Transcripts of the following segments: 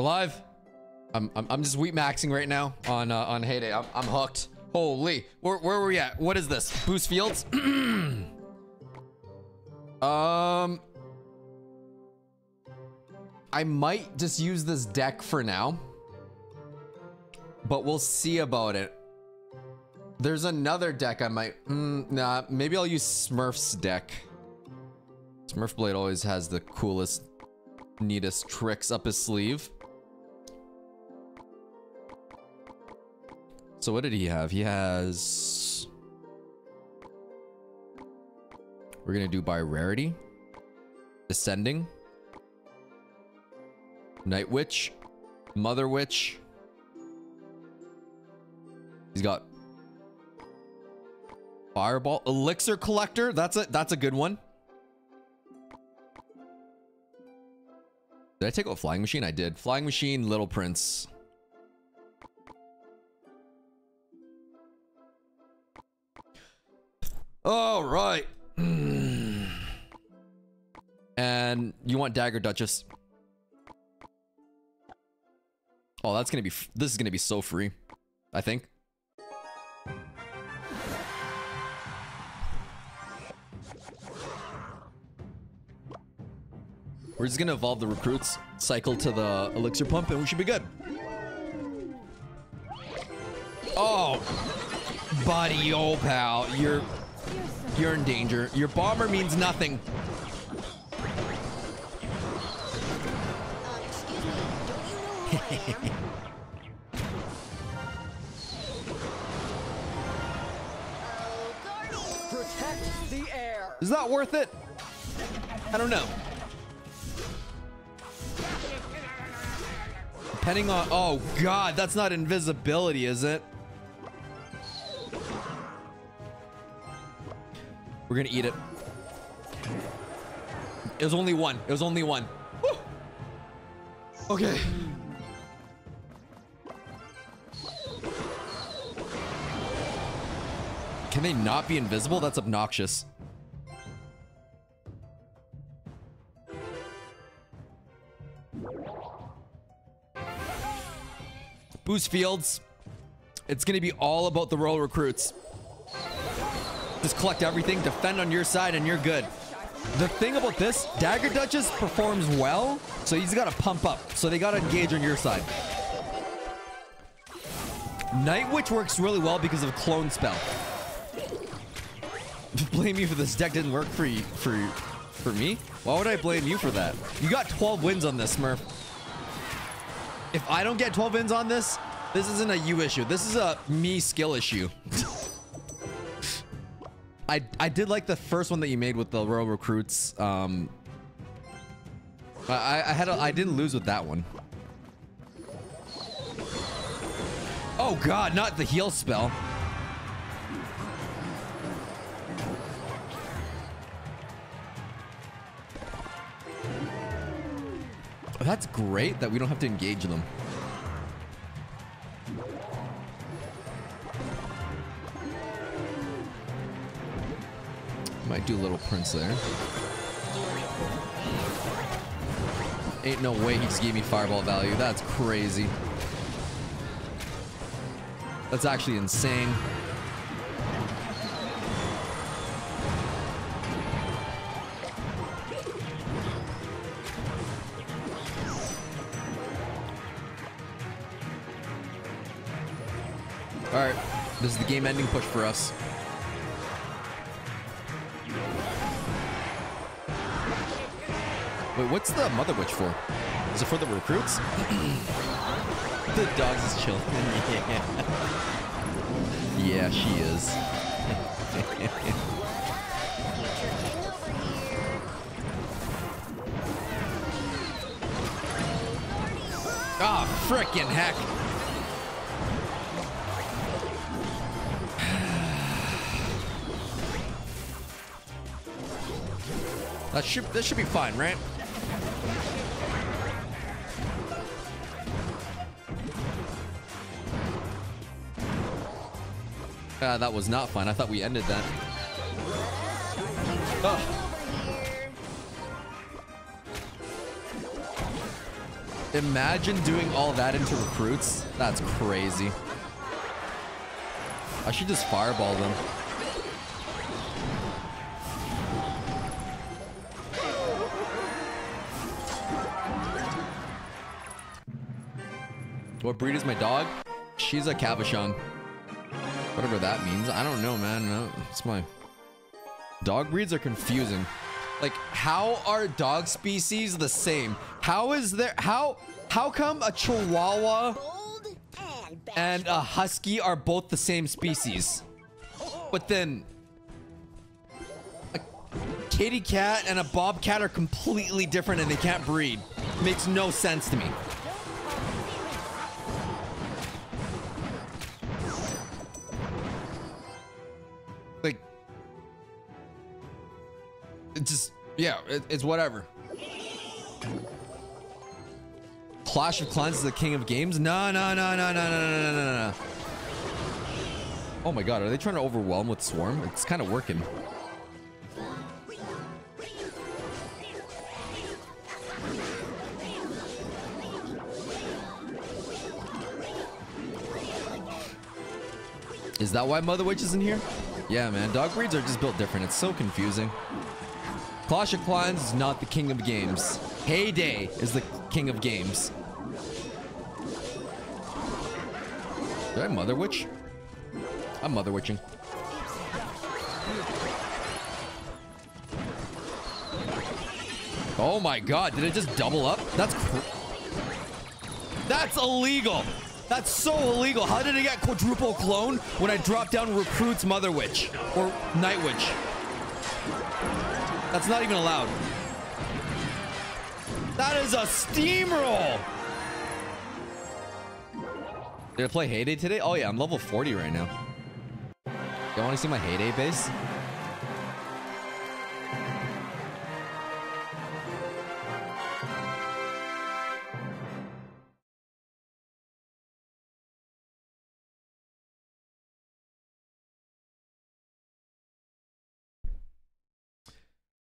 We're live. I'm, I'm, I'm just wheat maxing right now on uh, on Hay Day. I'm, I'm hooked. Holy, where, where were we at? What is this? Boost fields? um, I might just use this deck for now, but we'll see about it. There's another deck I might, mm, nah, maybe I'll use Smurf's deck. Smurf Blade always has the coolest, neatest tricks up his sleeve. So what did he have? He has... We're gonna do by rarity. Descending. Night Witch. Mother Witch. He's got Fireball. Elixir Collector. That's a that's a good one. Did I take out Flying Machine? I did. Flying Machine, Little Prince. All right. Hmm. and you want Dagger Duchess. Oh, that's going to be... This is going to be so free. I think. We're just going to evolve the recruits, cycle to the elixir pump, and we should be good. Oh, buddy, old pal, you're you're in danger. Your bomber means nothing. Is that worth it? I don't know. Depending on... Oh, God. That's not invisibility, is it? We're gonna eat it. It was only one. It was only one. Woo! Okay. Can they not be invisible? That's obnoxious. Boost Fields. It's going to be all about the Royal Recruits. Just collect everything, defend on your side, and you're good. The thing about this, Dagger Duchess performs well, so he's got to pump up. So they got to engage on your side. Night Witch works really well because of Clone Spell. blame you for this deck didn't work for you, for, for me? Why would I blame you for that? You got 12 wins on this, Smurf. If I don't get 12 wins on this, this isn't a you issue. This is a me skill issue. I I did like the first one that you made with the Royal Recruits. Um, I I had a, I didn't lose with that one. Oh God, not the heal spell. That's great that we don't have to engage them. Might do little prince there. Ain't no way he just gave me fireball value. That's crazy. That's actually insane. All right, this is the game-ending push for us. What's the Mother Witch for? Is it for the recruits? the dogs is chilling. yeah. yeah, she is. Ah, oh, frickin' heck. That should that should be fine, right? Uh, that was not fun. I thought we ended that. Oh. Imagine doing all that into recruits. That's crazy. I should just fireball them. What breed is my dog? She's a Cavachon. Whatever that means. I don't know, man. No, it's my... Dog breeds are confusing. Like, how are dog species the same? How is there... How... How come a Chihuahua and a Husky are both the same species? But then... A kitty cat and a bobcat are completely different and they can't breed. Makes no sense to me. Yeah, it, it's whatever. Clash of Clans is the king of games? No, no, no, no, no, no, no, no, no. Oh my god, are they trying to overwhelm with Swarm? It's kind of working. Is that why Mother Witch isn't here? Yeah, man. Dog breeds are just built different. It's so confusing. Clash of Clans is not the king of games. Hay Day is the king of games. Did I Mother Witch? I'm Mother Witching. Oh my god, did it just double up? That's That's illegal! That's so illegal. How did it get quadruple clone when I dropped down Recruit's Mother Witch? Or Night Witch? That's not even allowed. That is a steamroll. Did I play Hay Day today? Oh yeah, I'm level 40 right now. Y'all want to see my Hay Day base?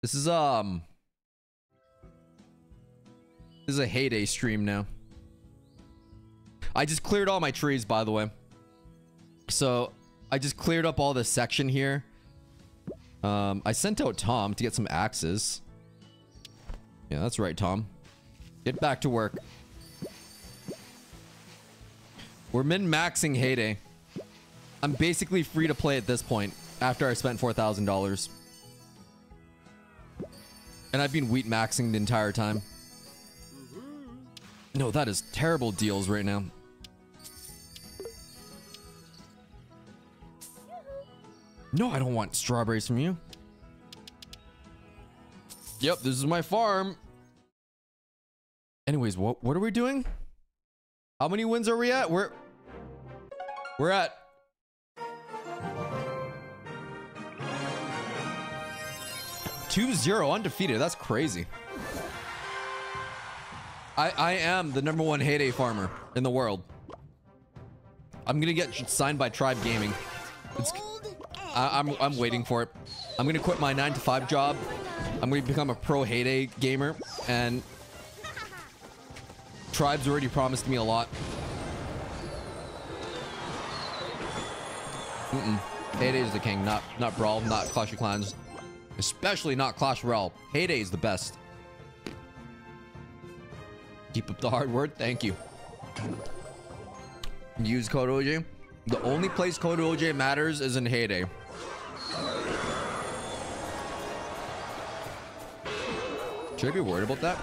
This is um This is a Hay Day stream now. I just cleared all my trees by the way. So I just cleared up all this section here. Um I sent out Tom to get some axes. Yeah, that's right, Tom. Get back to work. We're min-maxing Hay Day. I'm basically free to play at this point after I spent $4,000. And I've been wheat maxing the entire time. No, that is terrible deals right now. No, I don't want strawberries from you. Yep, this is my farm. Anyways, what what are we doing? How many wins are we at? We're we're at Two zero undefeated. That's crazy. I I am the number one Hay Day farmer in the world. I'm gonna get signed by Tribe Gaming. It's I, I'm I'm waiting for it. I'm gonna quit my nine to five job. I'm gonna become a pro Hay Day gamer, and Tribe's already promised me a lot. Mm-mm. Hay Day is the king, not not Brawl, not Clash of Clans. Especially not Clash Royale. Hay Day is the best. Keep up the hard work. Thank you. Use code OJ. The only place code OJ matters is in Hay Day. Should I be worried about that?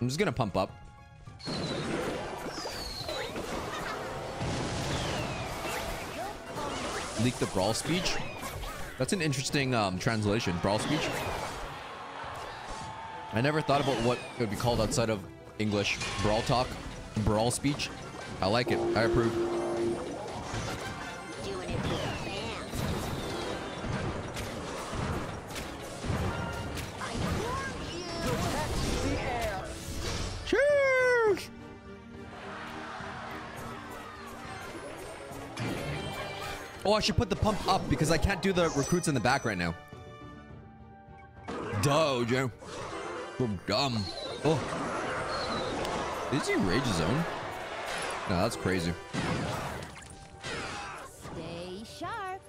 I'm just gonna pump up. The brawl speech. That's an interesting um, translation. Brawl speech. I never thought about what it would be called outside of English. Brawl talk. Brawl speech. I like it. I approve. I should put the pump up because I can't do the recruits in the back right now. Dojo. I'm dumb. Oh. Is he Rage Zone? No, that's crazy. Stay sharp.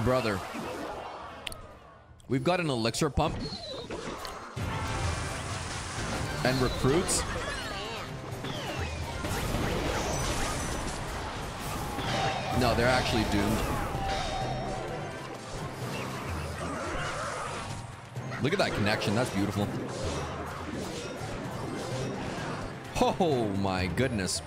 Brother. We've got an elixir pump. And recruits. No, they're actually doomed. Look at that connection. That's beautiful. Oh my goodness.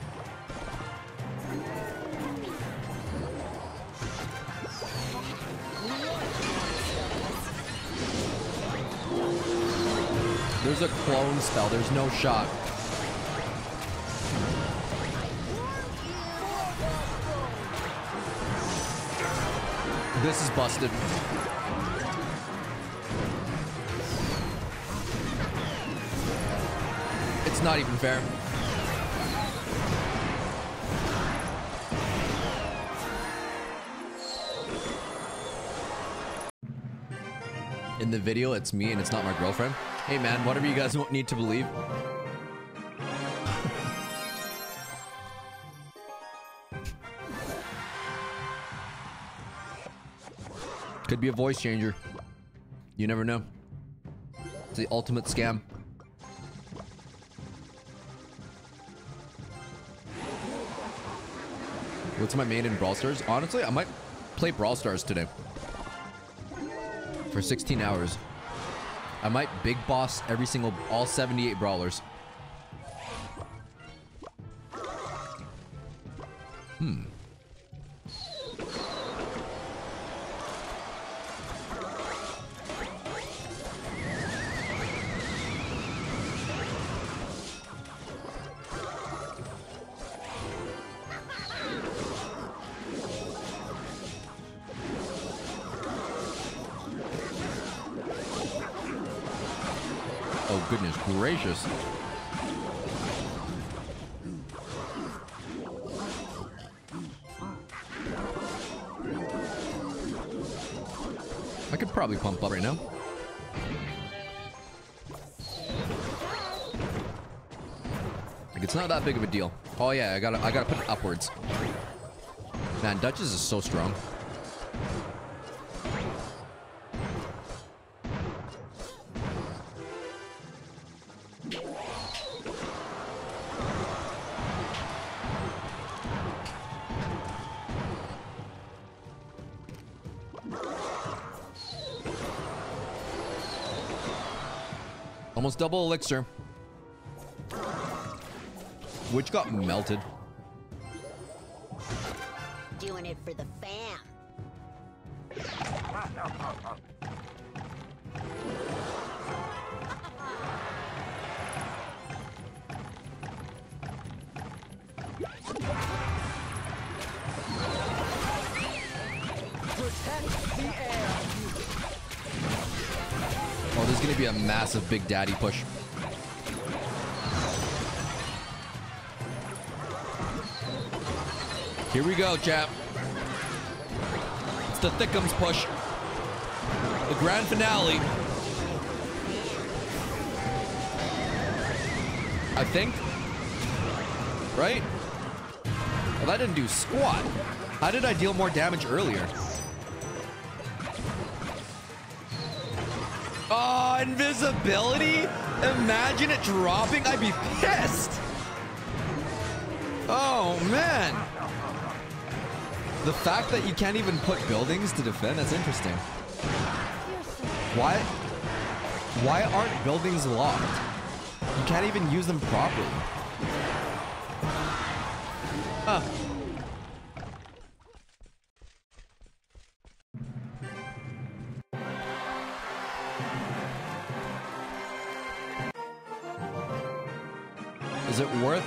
There's a clone spell. There's no shot. This is busted. It's not even fair. In the video, it's me and it's not my girlfriend. Hey man, whatever you guys need to believe. Could be a voice changer. You never know. It's the ultimate scam. What's my main in Brawl Stars? Honestly, I might play Brawl Stars today. For 16 hours. I might big boss every single, all 78 brawlers. Hmm. Gracious. I could probably pump up right now. Like it's not that big of a deal. Oh yeah, I gotta I gotta put it upwards. Man, Duchess is so strong. Double elixir. Which got melted. Big Daddy push. Here we go, chap. It's the Thickums push. The grand finale. I think. Right? Well, that didn't do squat. How did I deal more damage earlier? Invisibility? Imagine it dropping. I'd be pissed. Oh, man. The fact that you can't even put buildings to defend, that's interesting. Why? Why aren't buildings locked? You can't even use them properly. Huh. Is it worth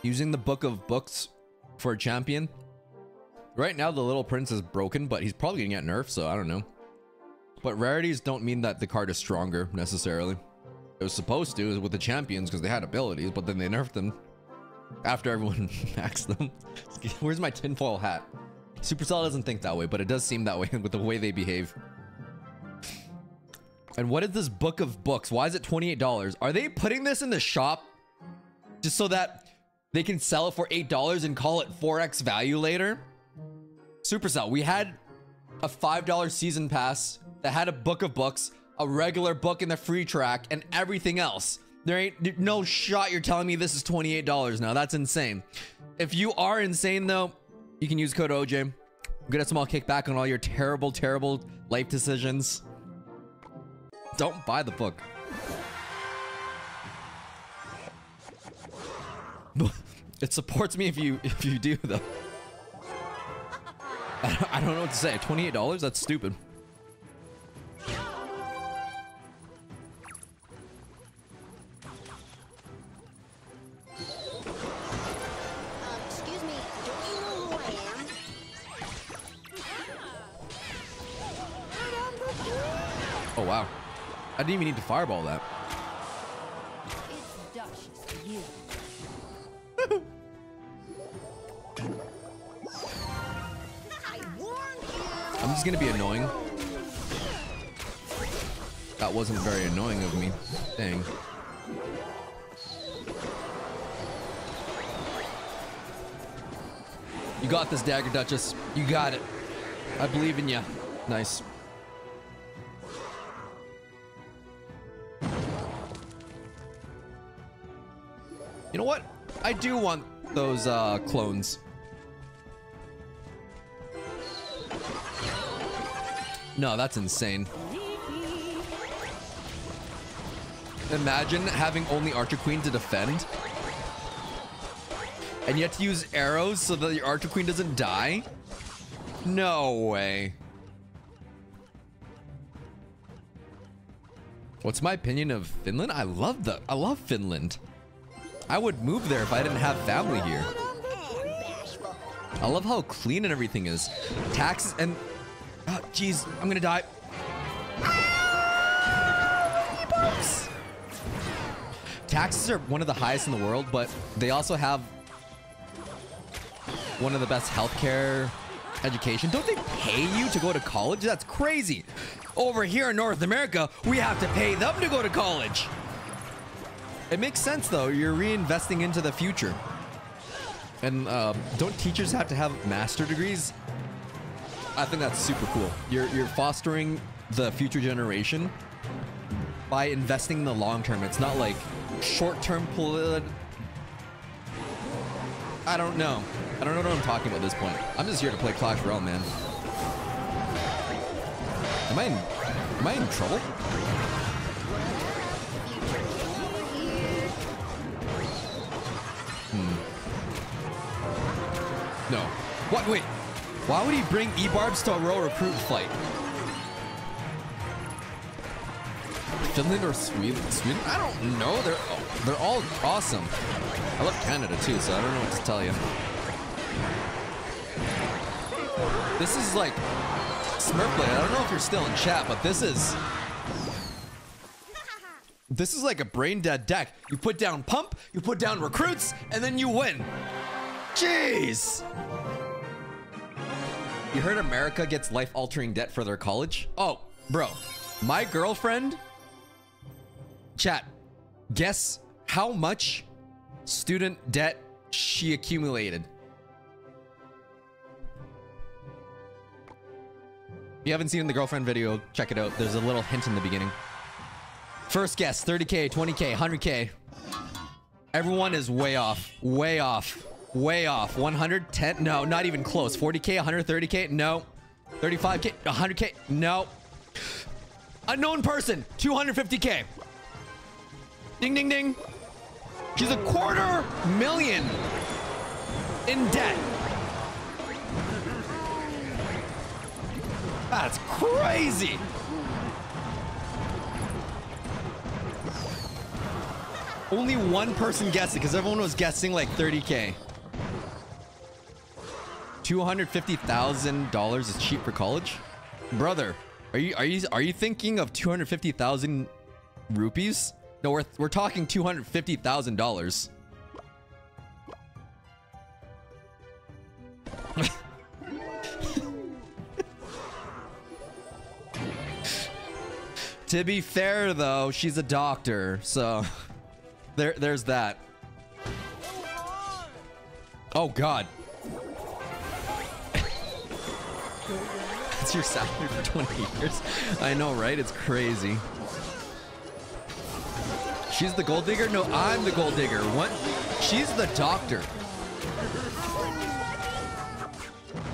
using the book of books for a champion? Right now, the little prince is broken, but he's probably gonna get nerfed, so I don't know. But rarities don't mean that the card is stronger necessarily. It was supposed to with the champions because they had abilities, but then they nerfed them after everyone maxed them. Where's my tinfoil hat? Supercell doesn't think that way, but it does seem that way with the way they behave. And what is this book of books? Why is it $28? Are they putting this in the shop just so that they can sell it for $8 and call it 4x value later? Supercell, we had a $5 season pass that had a book of books, a regular book in the free track, and everything else. There ain't no shot you're telling me this is $28 now. That's insane. If you are insane though, you can use code OJ. Get a small kickback on all your terrible, terrible life decisions. Don't buy the book. it supports me if you if you do though. I don't, know what to say. Twenty-eight dollars? That's stupid. I didn't even need to fireball that. I'm just gonna be annoying. That wasn't very annoying of me. Dang. You got this, Dagger Duchess. You got it. I believe in you. Nice. You know what? I do want those uh, clones. No, that's insane. Imagine having only Archer Queen to defend. And you have to use arrows so that your Archer Queen doesn't die? No way. What's my opinion of Finland? I love the I love Finland. I would move there if I didn't have family here. I love how clean and everything is. Taxes and ah, oh, jeez, I'm gonna die. Taxes are one of the highest in the world, but they also have one of the best healthcare education. Don't they pay you to go to college? That's crazy. Over here in North America, we have to pay them to go to college. It makes sense though. You're reinvesting into the future. And um, don't teachers have to have master degrees? I think that's super cool. You're you're fostering the future generation by investing in the long term. It's not like short term polit. I don't know. I don't know what I'm talking about at this point. I'm just here to play Clash Royale, man. Am I in, am I in trouble? What? Wait. Why would he bring E-Barbs to a Royal Recruit fight? Finland or Sweden? Sweden? I don't know. They're oh, they're all awesome. I love Canada too, so I don't know what to tell you. This is like Smurfblade. I don't know if you're still in chat, but this is this is like a brain dead deck. You put down pump, you put down recruits, and then you win. Jeez. You heard America gets life altering debt for their college? Oh, bro, my girlfriend. Chat, guess how much student debt she accumulated? If you haven't seen the girlfriend video, check it out. There's a little hint in the beginning. First guess 30k, 20k, 100k. Everyone is way off. Way off. Way off. 110? No, not even close. 40k, 130k? No. 35k, 100k? No. Unknown person, 250k. Ding, ding, ding. She's a quarter million in debt. That's crazy. Only one person guessed it because everyone was guessing like 30k. $250,000 is cheap for college? Brother, are you are you are you thinking of 250,000 rupees? No, we're we're talking $250,000. to be fair though, she's a doctor, so there there's that. Oh god. It's your salary for 20 years. I know, right? It's crazy. She's the gold digger? No, I'm the gold digger. What? She's the doctor.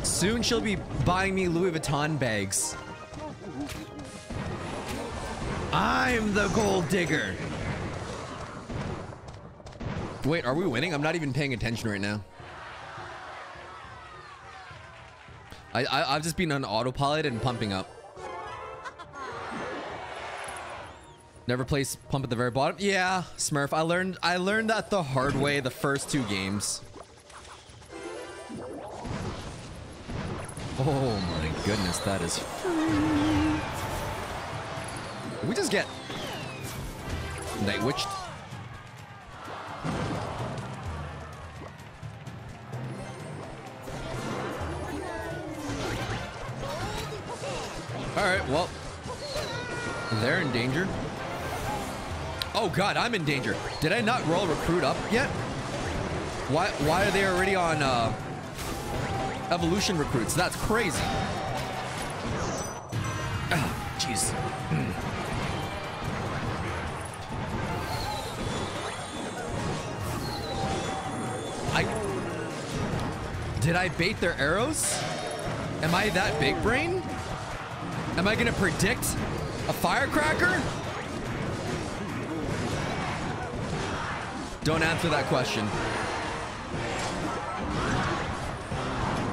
Soon she'll be buying me Louis Vuitton bags. I'm the gold digger. Wait, are we winning? I'm not even paying attention right now. I, I I've just been on autopilot and pumping up. Never place pump at the very bottom. Yeah, Smurf. I learned I learned that the hard way the first two games. Oh my goodness, that is. Did we just get night witched. Well, they're in danger. Oh God, I'm in danger. Did I not roll recruit up yet? Why? Why are they already on uh, evolution recruits? That's crazy. Ah, jeez. I did I bait their arrows? Am I that big brain? Am I gonna predict a firecracker? Don't answer that question.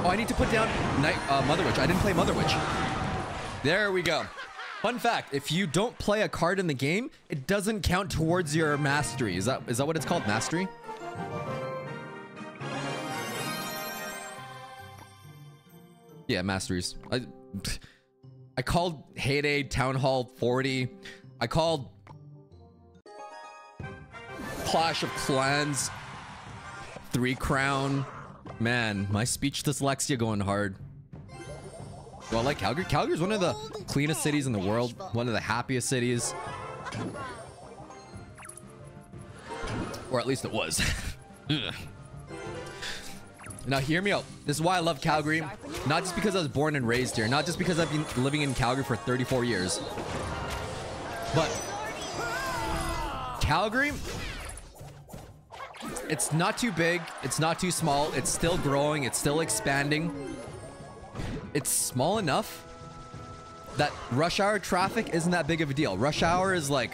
Oh, I need to put down Night uh, Mother Witch. I didn't play Mother Witch. There we go. Fun fact: If you don't play a card in the game, it doesn't count towards your mastery. Is that is that what it's called? Mastery? Yeah, masteries. I I called Hay Day Town Hall 40. I called Clash of Clans 3 Crown. Man, my speech dyslexia going hard. Well, I like Calgary. Calgary's one of the cleanest cities in the world. One of the happiest cities. Or at least it was. Now hear me out. This is why I love Calgary. Not just because I was born and raised here. Not just because I've been living in Calgary for 34 years. But Calgary, it's not too big. It's not too small. It's still growing. It's still expanding. It's small enough that rush hour traffic isn't that big of a deal. Rush hour is like,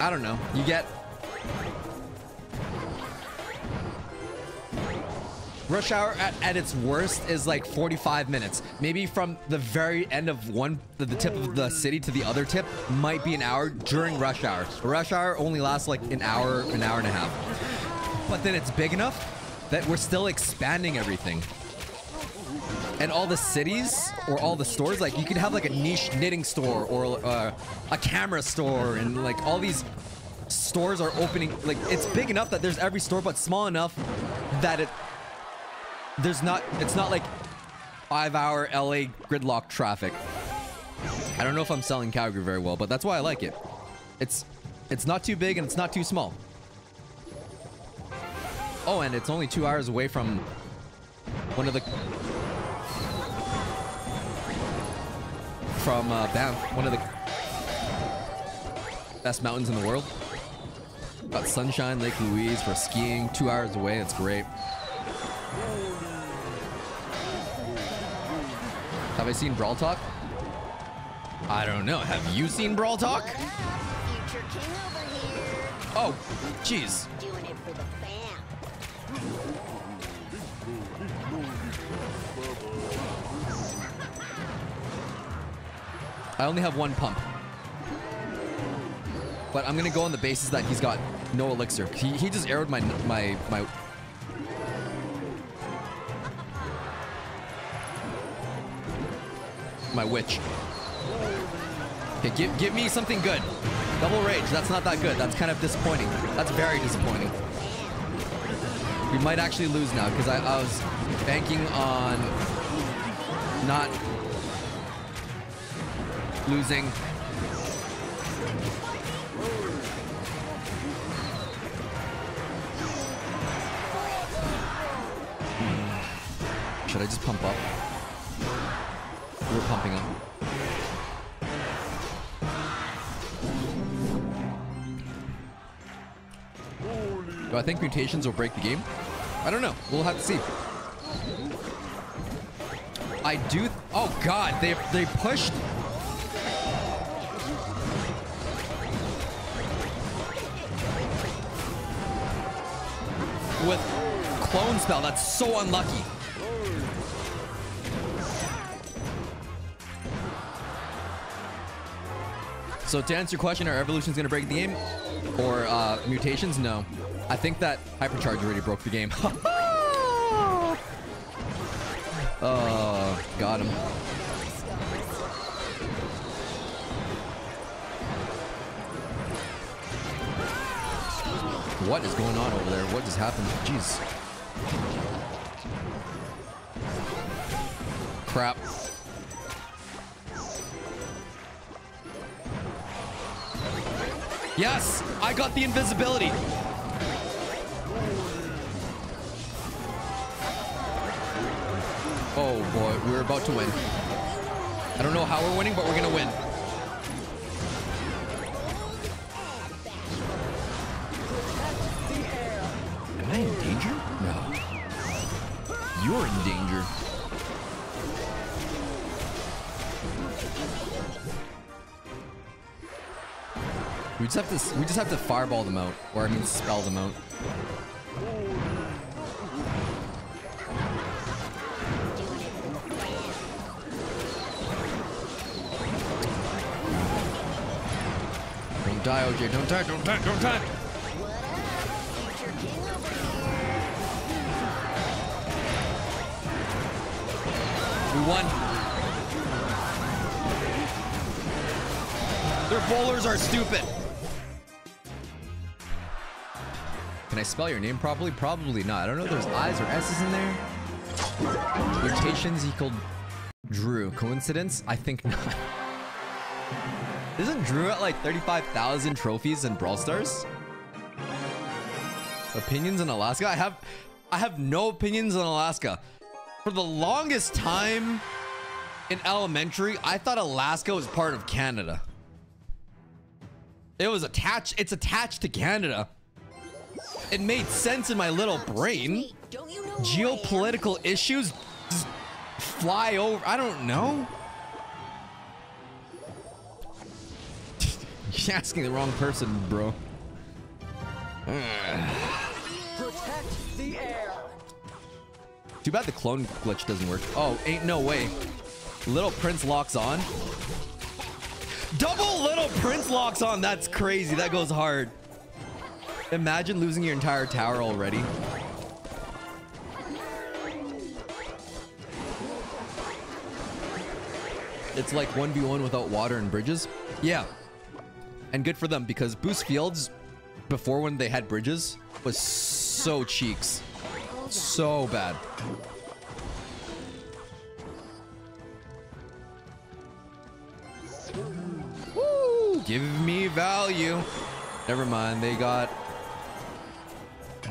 I don't know. You get Rush hour at, at, its worst is like 45 minutes. Maybe from the very end of one, the, tip of the city to the other tip might be an hour during rush hour. Rush hour only lasts like an hour, an hour and a half. But then it's big enough that we're still expanding everything. And all the cities or all the stores, like you could have like a niche knitting store or uh, a camera store and like all these stores are opening. Like it's big enough that there's every store, but small enough that it there's not, it's not like five hour LA gridlock traffic. I don't know if I'm selling Calgary very well, but that's why I like it. It's, it's not too big and it's not too small. Oh, and it's only two hours away from one of the, from uh, one of the best mountains in the world. Got Sunshine Lake Louise for skiing, two hours away. It's great. Have I seen Brawl Talk? I don't know. Have you seen Brawl Talk? Oh, jeez. I only have one pump. But I'm gonna go on the basis that he's got no elixir. He, he just arrowed my my my my witch. Okay, give, give me something good. Double rage. That's not that good. That's kind of disappointing. That's very disappointing. We might actually lose now because I, I was banking on not losing. Think mutations will break the game? I don't know. We'll have to see. I do. oh God, they they pushed. With clone spell, that's so unlucky. So to answer your question, are evolutions going to break the game? Or uh, mutations? No. I think that Hypercharge already broke the game. oh, got him. What is going on over there? What just happened? Jeez. Crap. Yes, I got the invisibility. We're about to win. I don't know how we're winning, but we're gonna win. Am I in danger? No. You're in danger. We We just have to we just have to fireball them out, or I mean spell them out. Die, OJ. Don't die. Don't die. Don't die. What up? Future king over here. We won. Their bowlers are stupid. Can I spell your name properly? Probably not. I don't know if there's I's or S's in there. Mutations equal Drew. Coincidence? I think not. Isn't Drew at like 35,000 trophies in Brawl Stars? Opinions in Alaska? I have I have no opinions in Alaska. For the longest time in elementary, I thought Alaska was part of Canada. It was attached it's attached to Canada. It made sense in my little brain. Hey, don't you know who I am? Geopolitical issues fly over. I don't know. You're asking the wrong person, bro. Protect the air. Too bad the clone glitch doesn't work. Oh, ain't no way. Little Prince locks on. Double Little Prince locks on. That's crazy. That goes hard. Imagine losing your entire tower already. It's like 1v1 without water and bridges. Yeah. And good for them because Boost Fields, before when they had bridges, was so cheeks. So bad. Woo! Give me value. Never mind, they got.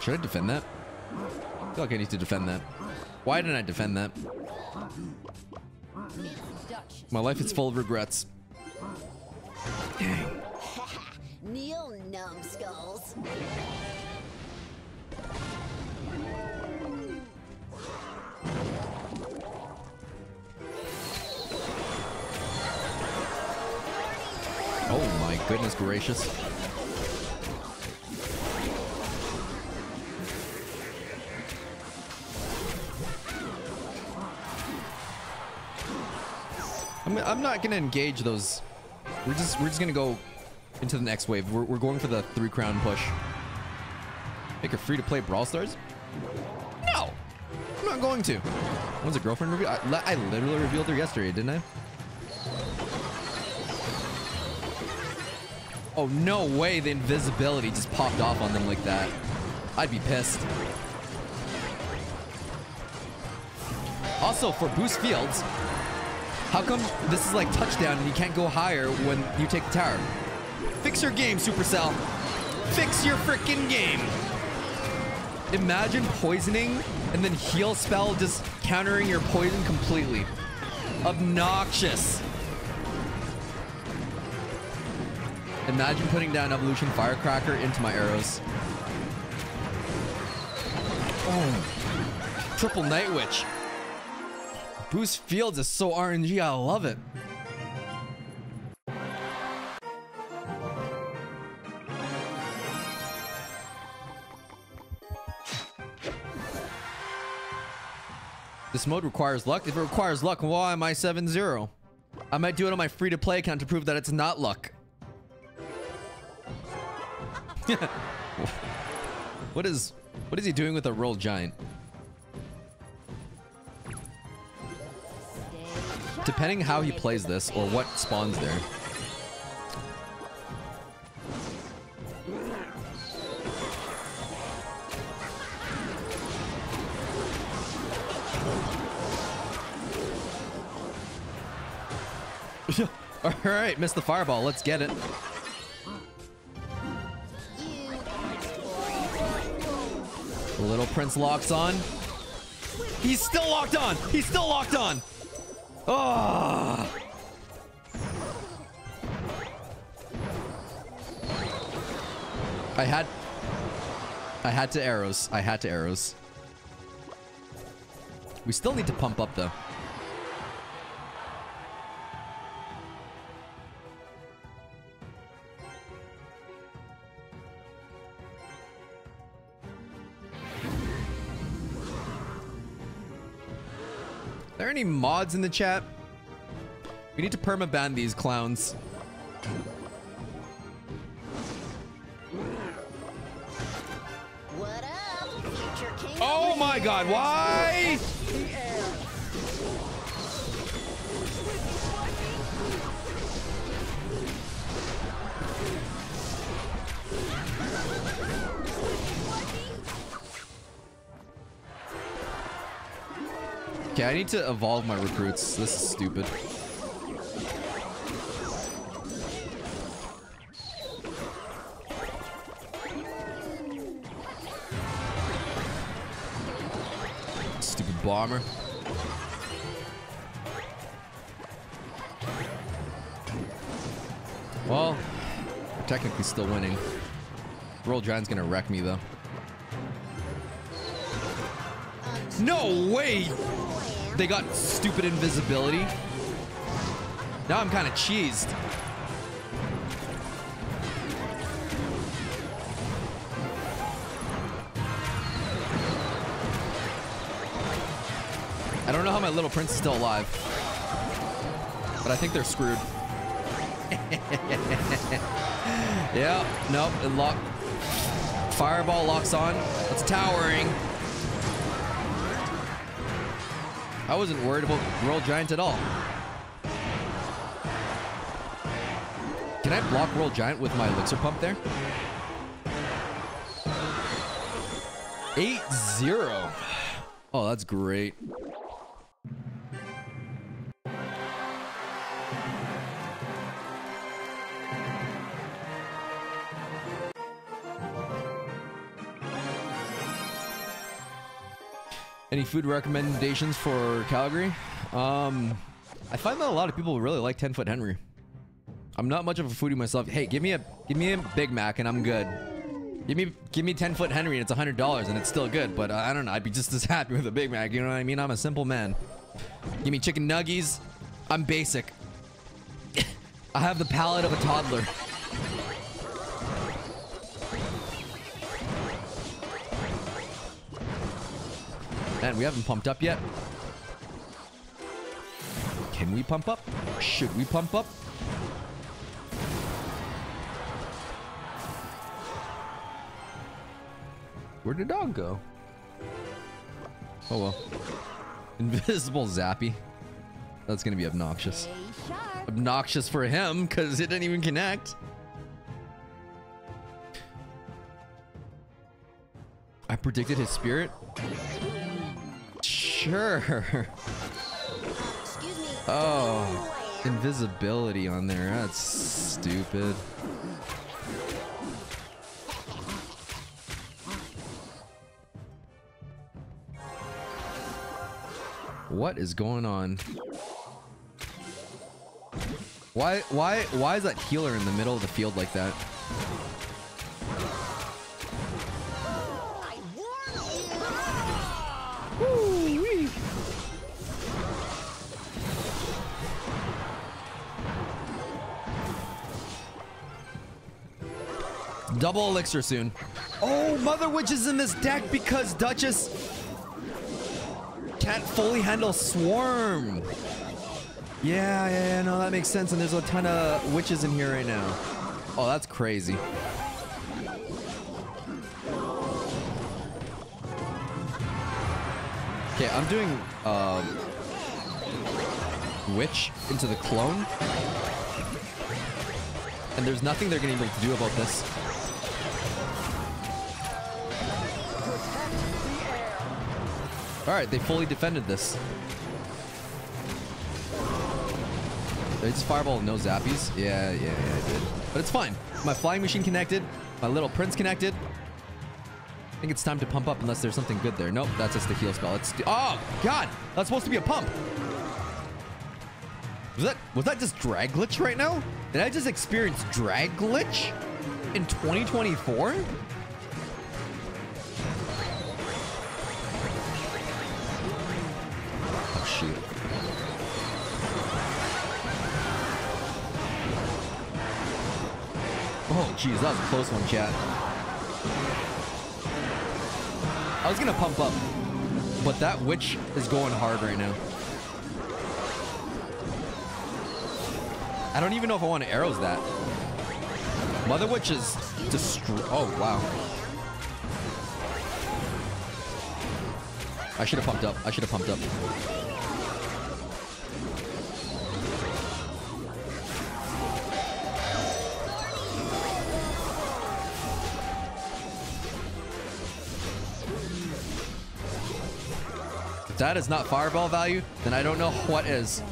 Should I defend that? I feel like I need to defend that. Why didn't I defend that? My life is full of regrets. Dang. Kneel, numbskulls. Oh my goodness gracious. I'm, I'm not gonna engage those. We're just we're just gonna go into the next wave. We're, we're going for the three crown push. Make her free to play Brawl Stars? No, I'm not going to. When's a girlfriend reveal? I, I literally revealed her yesterday, didn't I? Oh, no way the invisibility just popped off on them like that. I'd be pissed. Also, for boost fields, how come this is like touchdown and you can't go higher when you take the tower? Fix your game, Supercell. Fix your freaking game. Imagine poisoning and then heal spell just countering your poison completely. Obnoxious. Imagine putting down Evolution Firecracker into my arrows. Oh. Triple Night Witch. Boost Fields is so RNG, I love it. This mode requires luck. If it requires luck, why am I 7-0? I might do it on my free-to-play account to prove that it's not luck. what is what is he doing with a roll giant? Depending how he plays this or what spawns there. All right, missed the fireball. Let's get it. Little prince locks on. He's still locked on. He's still locked on. Oh. I had I had to arrows. I had to arrows. We still need to pump up though. There any mods in the chat? We need to permaban these clowns. What up, future king? Oh my god, why? Okay, I need to evolve my recruits. This is stupid. Stupid bomber. Well, technically still winning. Roll Giant's gonna wreck me though. No way! They got stupid invisibility. Now I'm kind of cheesed. I don't know how my little prince is still alive. But I think they're screwed. yeah, nope, it locked. Fireball locks on. It's towering. I wasn't worried about Roll Giant at all. Can I block Roll Giant with my Elixir Pump there? 8-0. Oh, that's great. Any food recommendations for Calgary? Um, I find that a lot of people really like 10 foot Henry. I'm not much of a foodie myself. Hey, give me a give me a Big Mac and I'm good. Give me give me 10 foot Henry and it's hundred dollars and it's still good. But I don't know. I'd be just as happy with a Big Mac. You know what I mean? I'm a simple man. Give me chicken nuggies. I'm basic. I have the palate of a toddler. We haven't pumped up yet. Can we pump up? Should we pump up? Where'd the dog go? Oh well. Invisible Zappy. That's gonna be obnoxious. Obnoxious for him, because it didn't even connect. I predicted his spirit? Sure. Oh, do you know who I am? invisibility on there. That's stupid. What is going on? Why, why, why is that healer in the middle of the field like that? Double elixir soon. Oh, Mother Witch is in this deck because Duchess can't fully handle Swarm. Yeah, yeah, yeah, no, that makes sense. And there's a ton of witches in here right now. Oh, that's crazy. Okay, I'm doing um, Witch into the clone. And there's nothing they're going to be able to do about this. All right, they fully defended this. They just fireball no zappies. Yeah, yeah, yeah, I did. But it's fine. My flying machine connected. My little prince connected. I think it's time to pump up unless there's something good there. Nope, that's just the heal spell. It's oh god, that's supposed to be a pump. Was that was that just drag glitch right now? Did I just experience drag glitch in 2024? Jeez, that was a close one, chat. I was gonna pump up, but that witch is going hard right now. I don't even know if I want to arrows that. Mother Witch is destroy. Oh, wow. I should have pumped up. I should have pumped up. If that is not fireball value, then I don't know what is.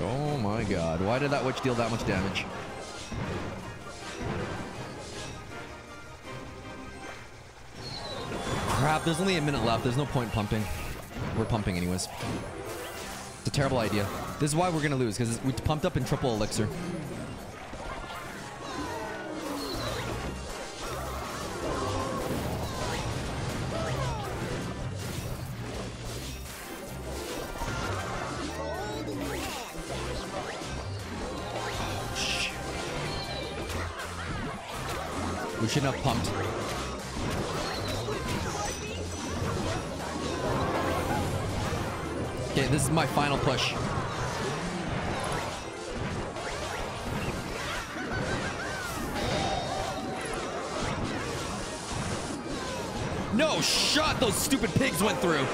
Oh my god. Why did that witch deal that much damage? Crap, there's only a minute left. There's no point pumping. We're pumping anyways. It's a terrible idea. This is why we're gonna lose, because we pumped up in triple elixir. We pumped. Okay, this is my final push. No shot those stupid pigs went through.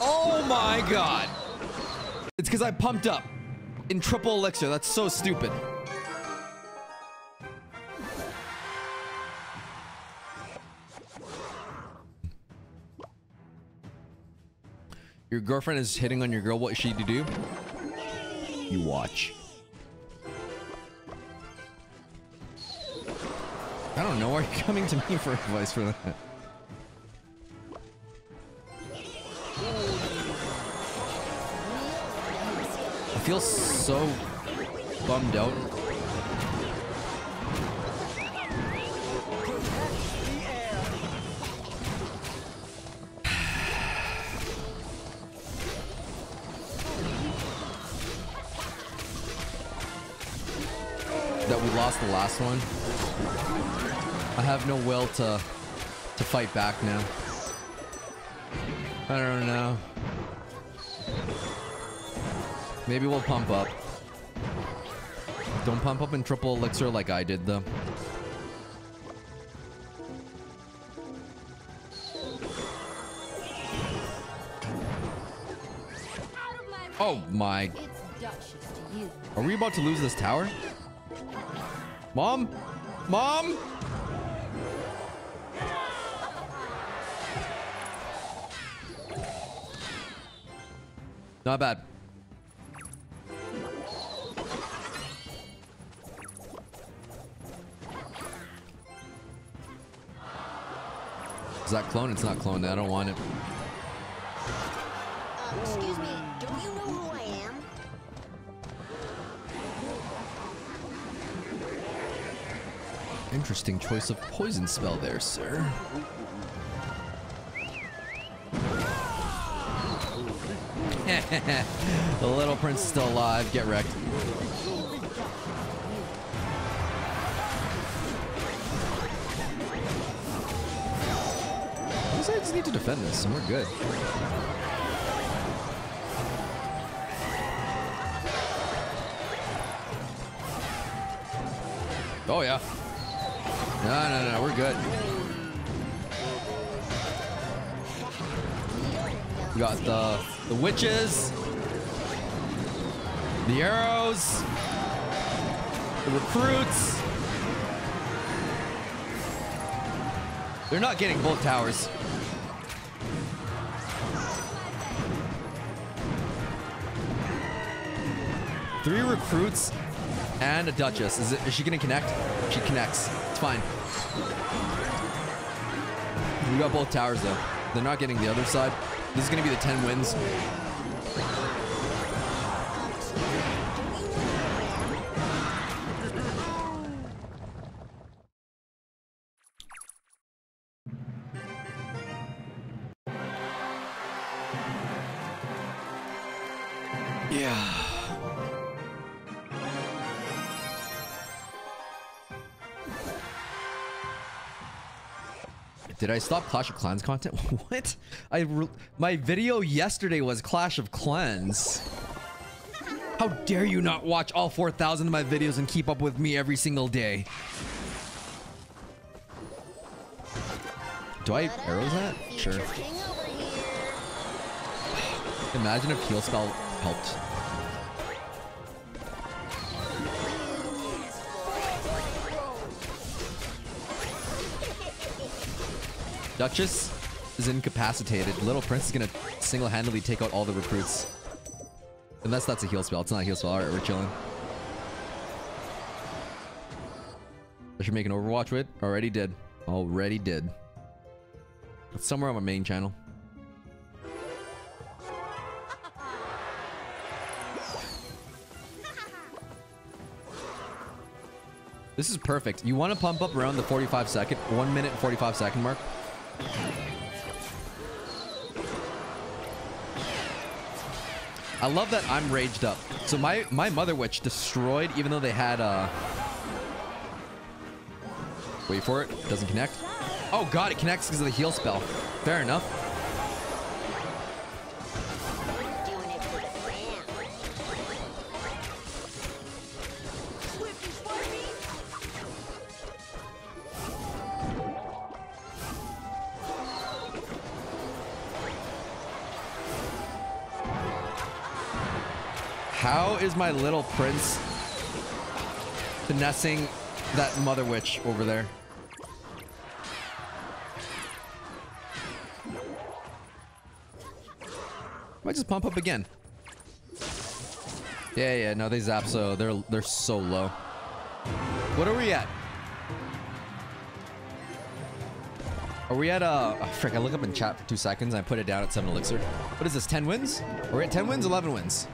Oh my god. It's because I pumped up in triple elixir. That's so stupid. Your girlfriend is hitting on your girl. What she to do? You watch. I don't know. Are you coming to me for advice for that? I feel so bummed out. Lost the last one. I have no will to to fight back now. I don't know. Maybe we'll pump up. Don't pump up in triple elixir like I did though. Oh my. It's Duchess to you. Are we about to lose this tower? Mom? Mom? Not bad. Is that clone? It's not clone. I don't want it. Interesting choice of poison spell there, sir. the little prince is still alive. Get wrecked. I just need to defend this and we're good. Oh yeah. No, no, no, we're good. We got the the witches, the arrows, the recruits. They're not getting both towers. Three recruits and a duchess. Is, it, is she gonna connect? She connects. It's fine. We got both towers though. They're not getting the other side. This is gonna be the 10 wins. Did I stop Clash of Clans content? what? I my video yesterday was Clash of Clans. How dare you not watch all 4,000 of my videos and keep up with me every single day? Do I arrows that? Sure. Future king over here. Imagine if heal spell helped. Duchess is incapacitated. Little Prince is gonna single-handedly take out all the recruits. Unless that's a heal spell. It's not a heal spell. Alright, we're chilling. I should make an Overwatch with. Already did. Already did. It's somewhere on my main channel. This is perfect. You want to pump up around the 45 second, 1 minute 45 second mark. I love that I'm raged up. So my my mother witch destroyed even though they had uh Wait for it. Doesn't connect. Oh god, it connects because of the heal spell. Fair enough. My little prince finessing that mother witch over there? Might just pump up again. Yeah, yeah, no, they zap so they're they're so low. What are we at? Are we at uh oh, frick, I look up in chat for two seconds and I put it down at 7 elixir. What is this? 10 wins? Are we at 10 wins? 11 wins.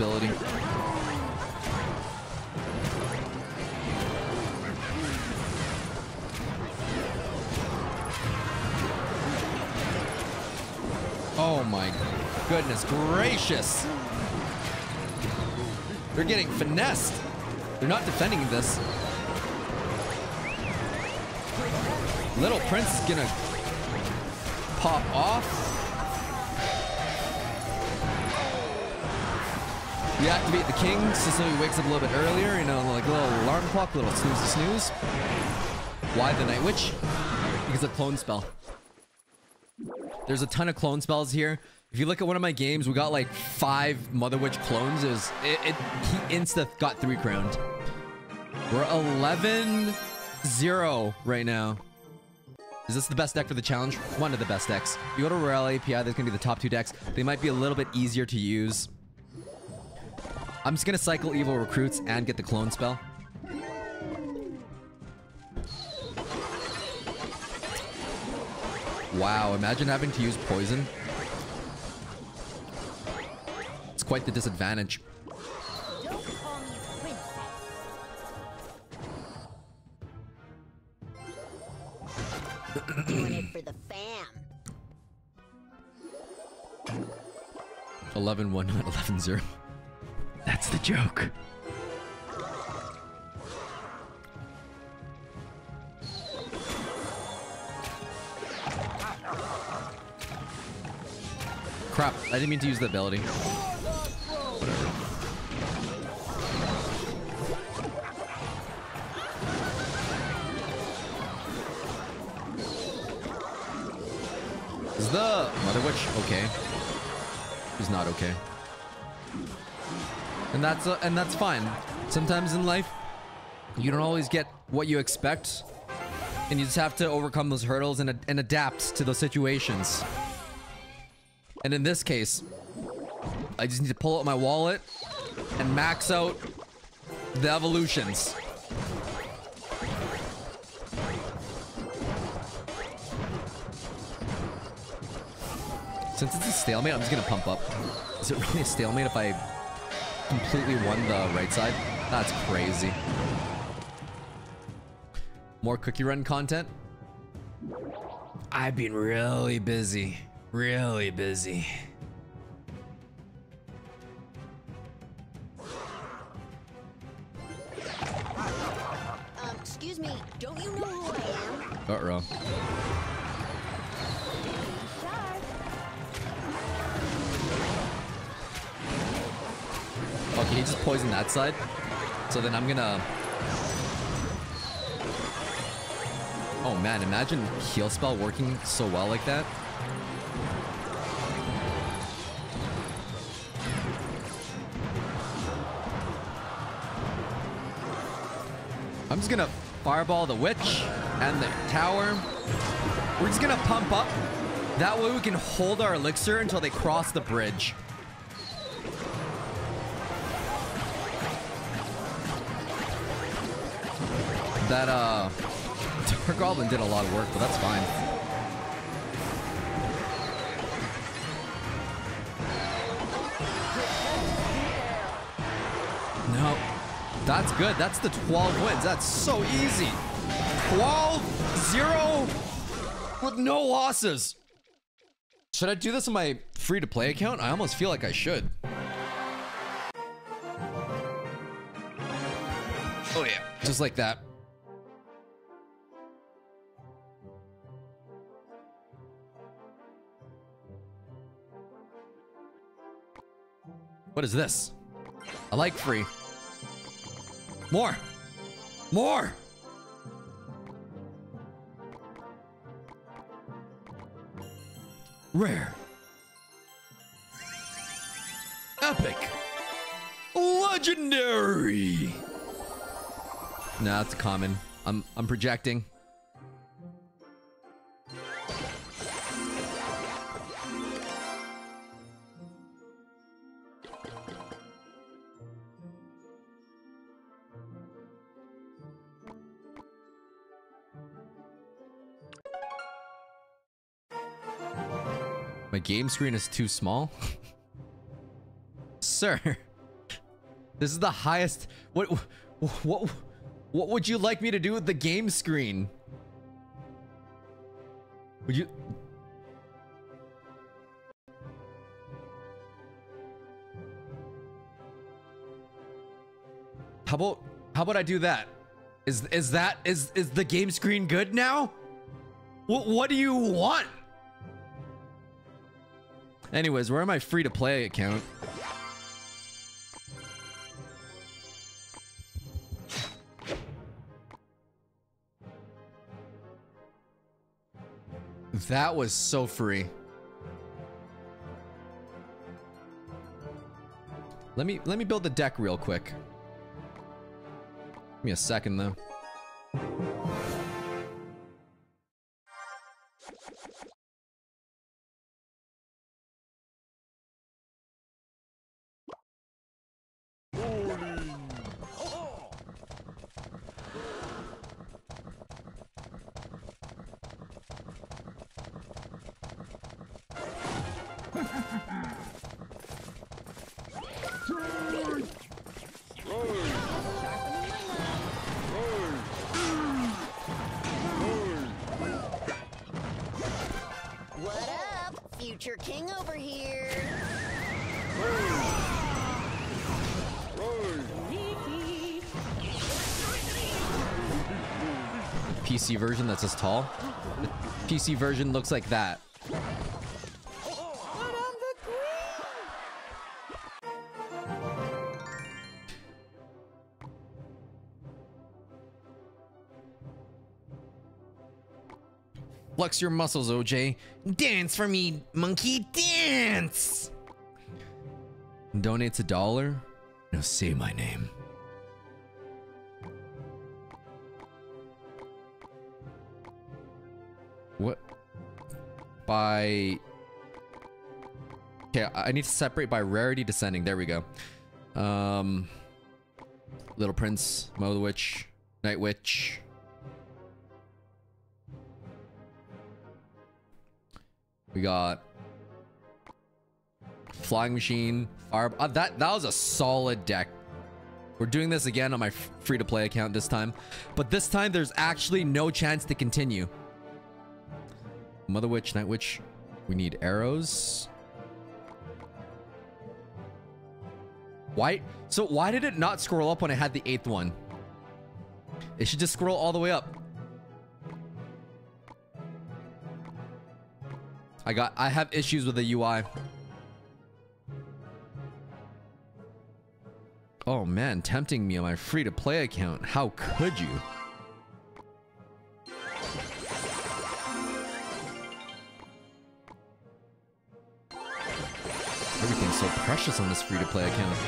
Invisibility. Oh my goodness gracious. They're getting finessed. They're not defending this. Little Prince is gonna pop off. We activate the king so he wakes up a little bit earlier, you know, like a little alarm clock, little snooze snooze. Why the Night Witch? Because of clone spell. There's a ton of clone spells here. If you look at one of my games, we got like five Mother Witch clones. Was, it, it he insta got three crowned. We're 11-0 right now. Is this the best deck for the challenge? One of the best decks. You go to Royale API, there's gonna be the top two decks. They might be a little bit easier to use. I'm just gonna cycle evil recruits and get the clone spell. Wow, imagine having to use poison. It's quite the disadvantage. For the fam. 11 1 not 11 0. That's the joke. Crap, I didn't mean to use the ability. Is the Mother Witch okay? She's not okay. And that's uh, and that's fine. Sometimes in life, you don't always get what you expect, and you just have to overcome those hurdles and, and adapt to those situations. And in this case, I just need to pull out my wallet and max out the evolutions. Since it's a stalemate, I'm just gonna pump up. Is it really a stalemate if I completely won the right side? That's crazy. More cookie run content? I've been really busy. Really busy. Side. So then I'm gonna... Oh man, imagine heal spell working so well like that. I'm just gonna fireball the witch and the tower. We're just gonna pump up. That way we can hold our elixir until they cross the bridge. That, uh, Dart Goblin did a lot of work, but that's fine. No, that's good. That's the 12 wins. That's so easy. 12, 0, with no losses. Should I do this on my free-to-play account? I almost feel like I should. Oh yeah, just like that. What is this? I like free. More! More! Rare. Epic. Legendary. Nah, it's common. I'm I'm projecting. Game screen is too small. Sir, this is the highest. What, what, what would you like me to do with the game screen? Would you? How about, how about I do that? Is, is that, is, is the game screen good now? What, what do you want? Anyways, where am I free to play account? That was so free. Let me let me build the deck real quick. Give me a second though. Version that's as tall. The PC version looks like that. Flex your muscles, OJ. Dance for me, monkey, dance! Donates a dollar? Now say my name. By... Okay, I need to separate by rarity descending. There we go. Um, Little Prince, Mother Witch, Night Witch. We got Flying Machine, Fire. Uh, that that was a solid deck. We're doing this again on my free to play account this time, but this time there's actually no chance to continue. Mother Witch, Night Witch. We need arrows. Why? So why did it not scroll up when I had the eighth one? It should just scroll all the way up. I got I have issues with the UI. Oh man, tempting me on my free to play account. How could you? So precious on this free to play account.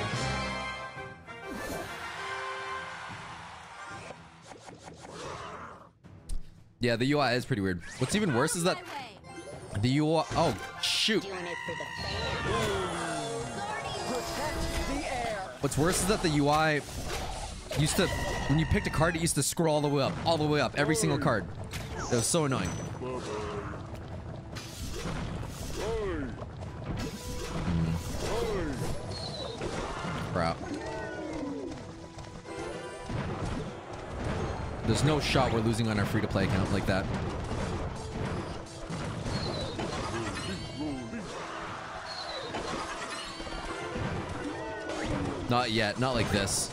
Yeah, the UI is pretty weird. What's even worse is that the UI. Oh, shoot. Doing it for the fam. Protect the air. What's worse is that the UI used to, when you picked a card, it used to scroll all the way up, all the way up, every single card. It was so annoying. Crap. There's no shot we're losing on our free-to-play account like that. Not yet. Not like this.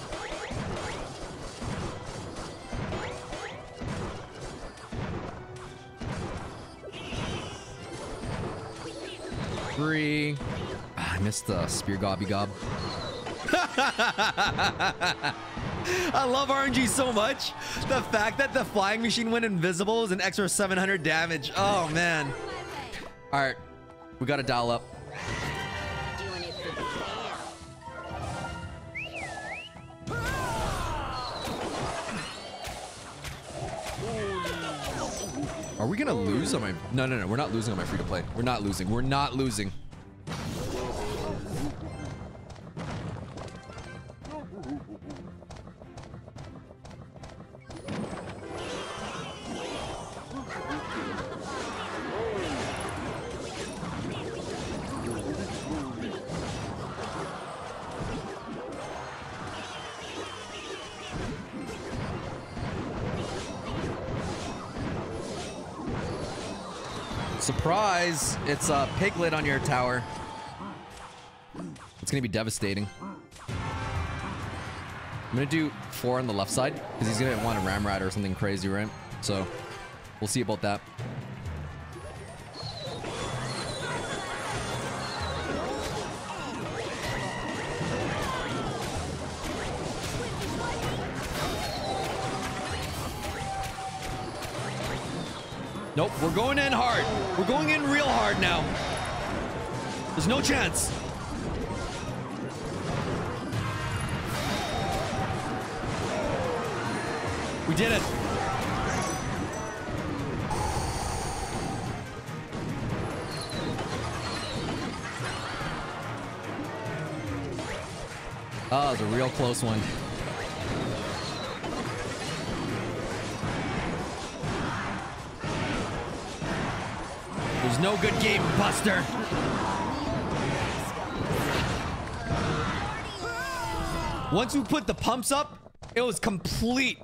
Three. Ah, I missed the spear gobby gob. I love RNG so much. The fact that the flying machine went invisible is an extra 700 damage. Oh, man. All right. We got to dial up. Are we gonna lose on my? No, no, no. We're not losing on my free to play. We're not losing. We're not losing. It's uh, a piglet on your tower. It's gonna be devastating. I'm gonna do four on the left side because he's gonna want a ramrod or something crazy, right? So we'll see about that. Nope, we're going in hard. We're going in real hard now. There's no chance. We did it. Ah, oh, it was a real close one. No good game, Buster. Once we put the pumps up, it was complete.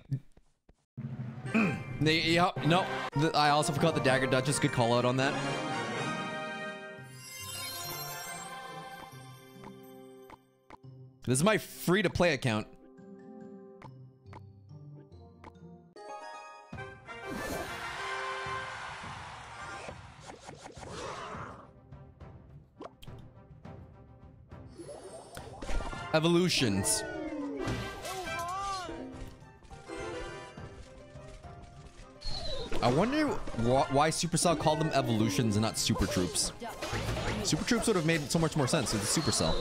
Mm. they, yeah, no. I also forgot the Dagger Duchess. Good call out on that. This is my free to play account. Evolutions. I wonder wh why Supercell called them evolutions and not Super Troops. Super Troops would have made so much more sense with Supercell.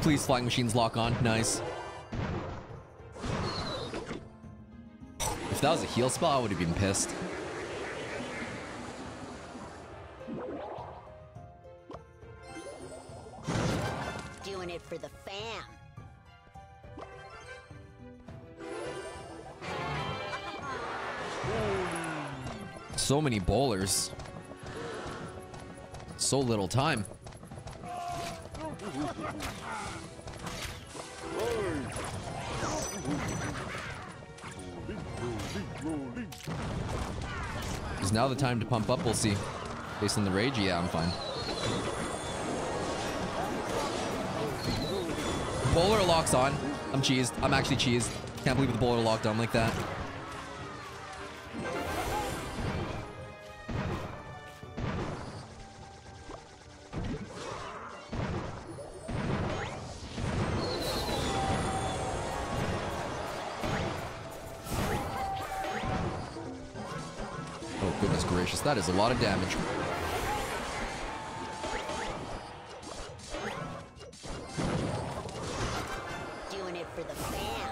Please, flying machines lock on. Nice. That was a heal spell, I would have been pissed. Doing it for the fam. So many bowlers. So little time. Now the time to pump up? We'll see. Based on the rage, yeah, I'm fine. Bowler locks on. I'm cheesed. I'm actually cheesed. Can't believe the bowler locked on like that. That is a lot of damage. Doing it for the fam.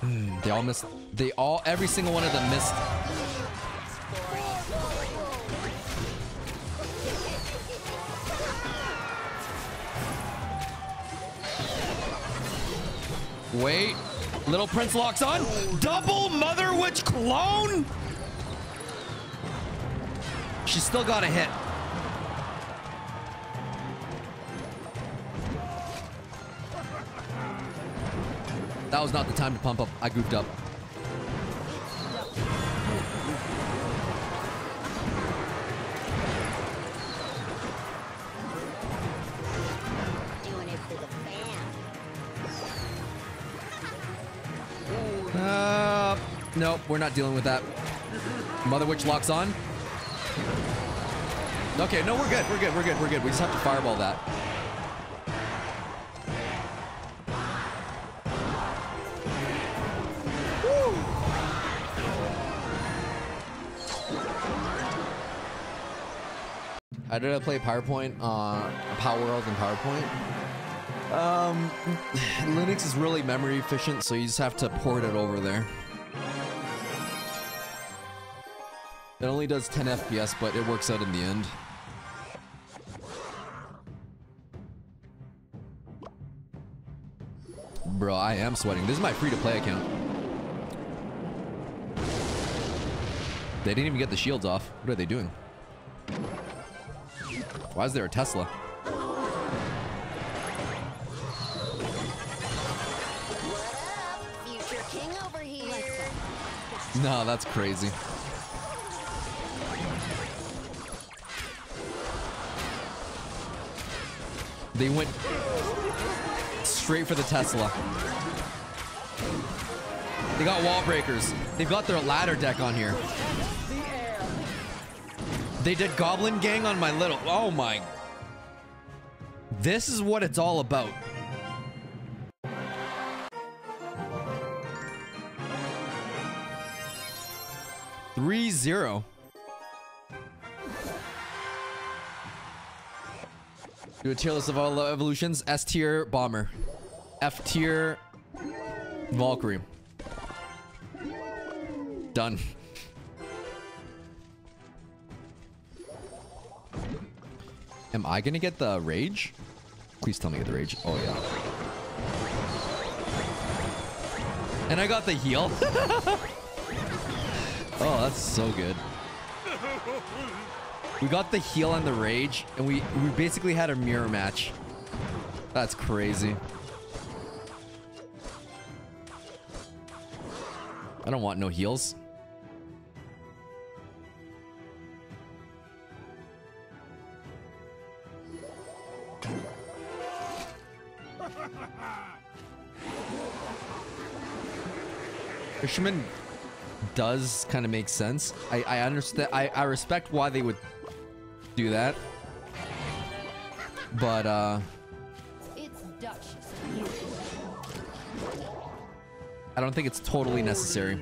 Hmm, they all missed. They all, every single one of them missed. Wait. Little Prince locks on. Double Mother Witch clone? She still got a hit. That was not the time to pump up. I goofed up. Doing it for the fam. Uh, nope, we're not dealing with that. Mother Witch locks on. Okay, no, we're good. We're good. We're good. We're good. We just have to fireball that. How did I play PowerPoint? Uh, Power World and PowerPoint? Um, Linux is really memory efficient, so you just have to port it over there. Only does 10 FPS, but it works out in the end. Bro, I am sweating. This is my free-to-play account. They didn't even get the shields off. What are they doing? Why is there a Tesla? What up? Future king over here. No, that's crazy. They went straight for the Tesla. They got wall breakers. They've got their ladder deck on here. They did Goblin Gang on my little. Oh my. This is what it's all about. Three zero. Do a tier list of all the evolutions. S tier bomber. F tier Valkyrie. Done. Am I gonna get the rage? Please tell me get the rage. Oh yeah. And I got the heal. oh, that's so good. We got the heal and the rage, and we we basically had a mirror match. That's crazy. I don't want no heals. Fisherman does kind of make sense. I, I understand. I, I respect why they would do that. But, uh. I don't think it's totally necessary.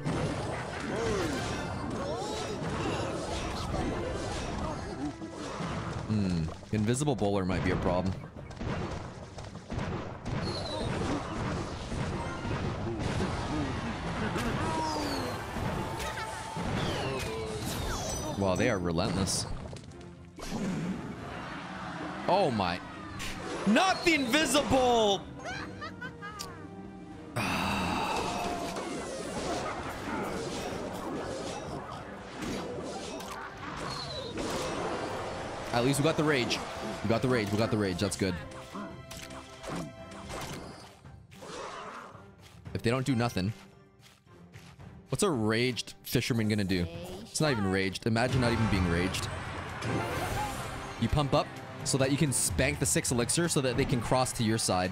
Hmm. Invisible bowler might be a problem. Wow, they are relentless. Oh my. Not the invisible! At least we got the rage. We got the rage. We got the rage. That's good. If they don't do nothing, what's a raged fisherman gonna do? It's not even raged. Imagine not even being raged. You pump up so that you can spank the six elixir so that they can cross to your side.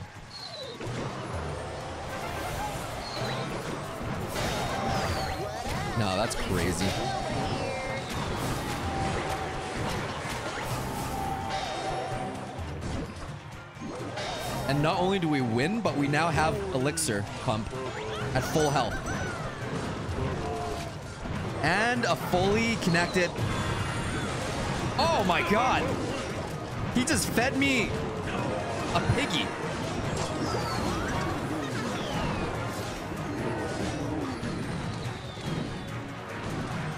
No, that's crazy. And not only do we win, but we now have elixir pump at full health. And a fully connected... Oh my god! He just fed me a piggy.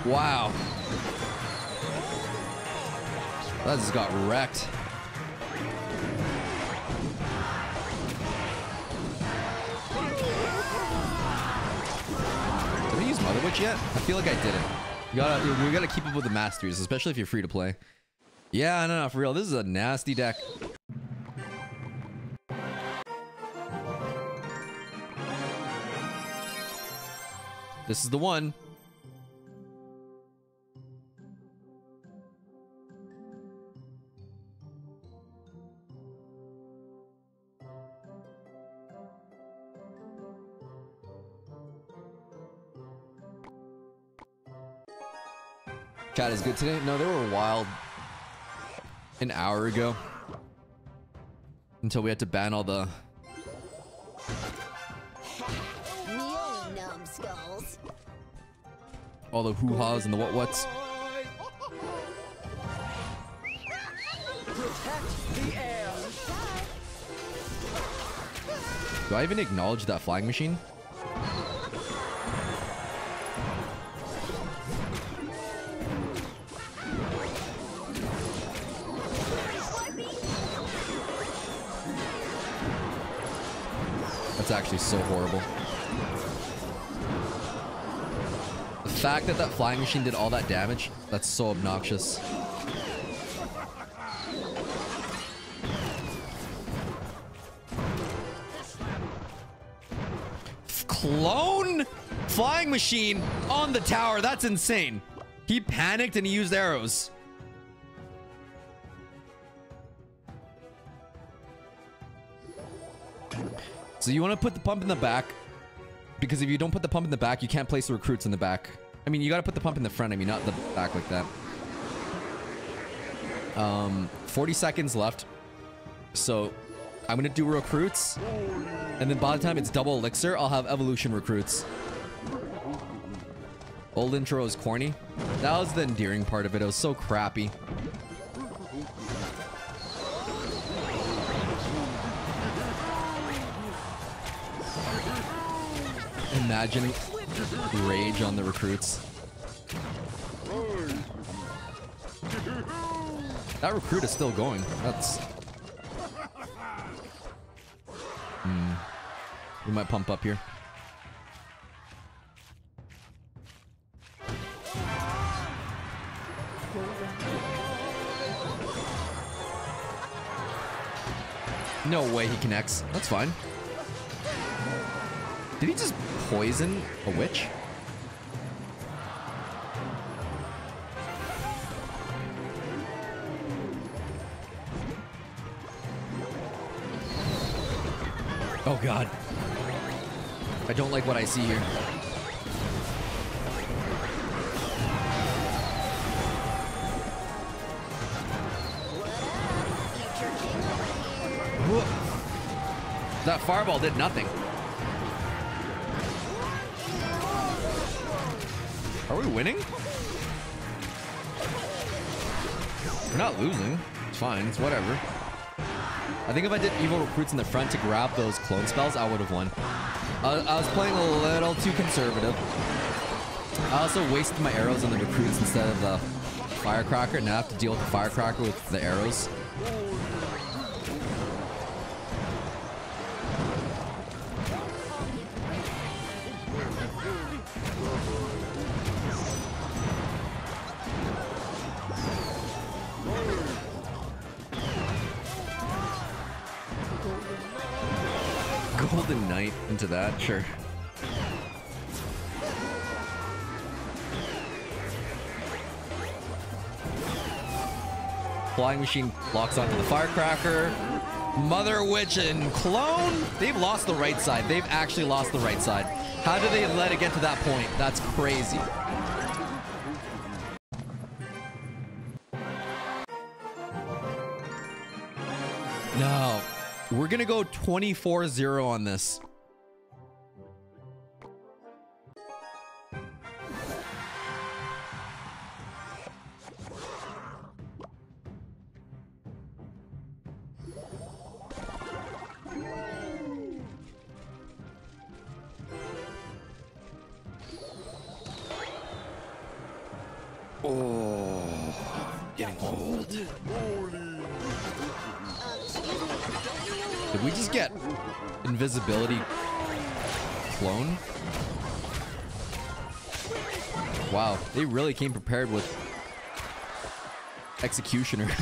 Wow. That just got wrecked. Did I use Mother Witch yet? I feel like I didn't. You gotta, we gotta keep up with the masters, especially if you're free to play. Yeah, no, no, for real. This is a nasty deck. This is the one. Chat is good today. No, they were wild an hour ago. Until we had to ban all the all the hoo-has and the what whats. Protect the air. Do I even acknowledge that flying machine? Actually so horrible. The fact that that flying machine did all that damage, that's so obnoxious. Clone flying machine on the tower. That's insane. He panicked and he used arrows. So you want to put the pump in the back because if you don't put the pump in the back, you can't place the recruits in the back. I mean, you got to put the pump in the front. I mean, not the back like that. Um, 40 seconds left. So I'm going to do recruits. And then by the time it's double elixir, I'll have evolution recruits. Old intro is corny. That was the endearing part of it. It was so crappy. Imagine rage on the recruits. That recruit is still going. That's... Hmm. We might pump up here. No way he connects. That's fine. Did he just poison a witch? Oh god. I don't like what I see here. That fireball did nothing. We winning? We're not losing. It's fine. It's whatever. I think if I did evil recruits in the front to grab those clone spells, I would have won. I, I was playing a little too conservative. I also wasted my arrows on the recruits instead of the firecracker. Now I have to deal with the firecracker with the arrows. that, sure. Flying machine locks onto the firecracker. Mother Witch and Clone. They've lost the right side. They've actually lost the right side. How do they let it get to that point? That's crazy. No. We're going to go 24-0 on this. They really came prepared with executioner.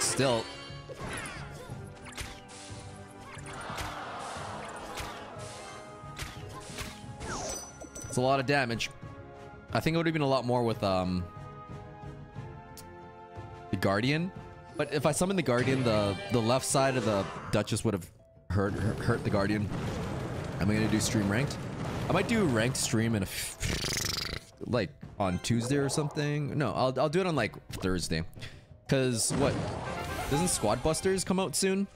Still. It's a lot of damage. I think it would have been a lot more with um the Guardian. But if I summon the Guardian, the the left side of the Duchess would have hurt, hurt the Guardian. Am I gonna do stream ranked? I might do ranked stream in like on Tuesday or something. No, I'll I'll do it on like Thursday. Cause what? Doesn't Squad Busters come out soon?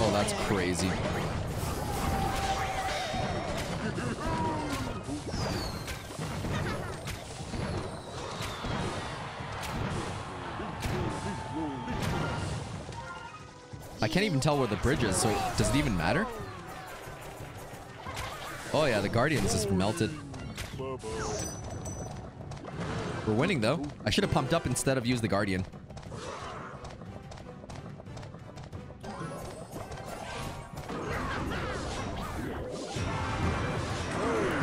Oh, that's crazy. I can't even tell where the bridge is, so does it even matter? Oh yeah, the Guardians just melted. We're winning though. I should have pumped up instead of used the Guardian.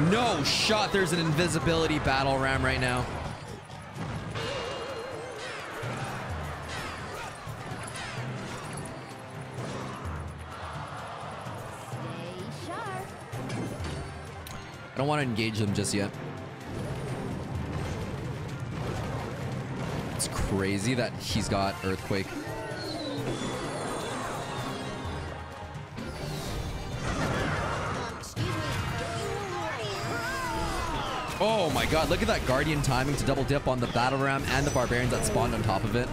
No shot, there's an invisibility battle ram right now. I don't want to engage them just yet. It's crazy that he's got Earthquake. Oh my god, look at that Guardian timing to double dip on the Battle Ram and the Barbarians that spawned on top of it.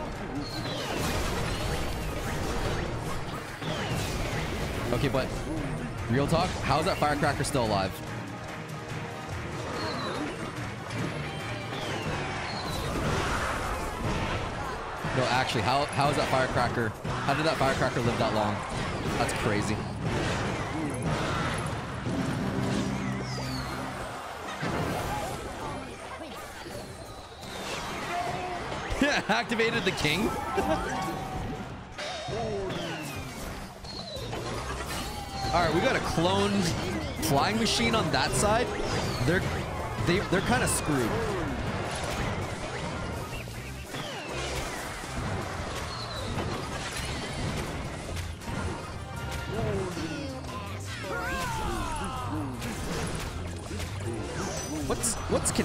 Okay, but real talk, how is that Firecracker still alive? No, actually, how how is that Firecracker? How did that Firecracker live that long? That's crazy. Yeah, Activated the king. All right, we got a cloned flying machine on that side. They're they they're kind of screwed.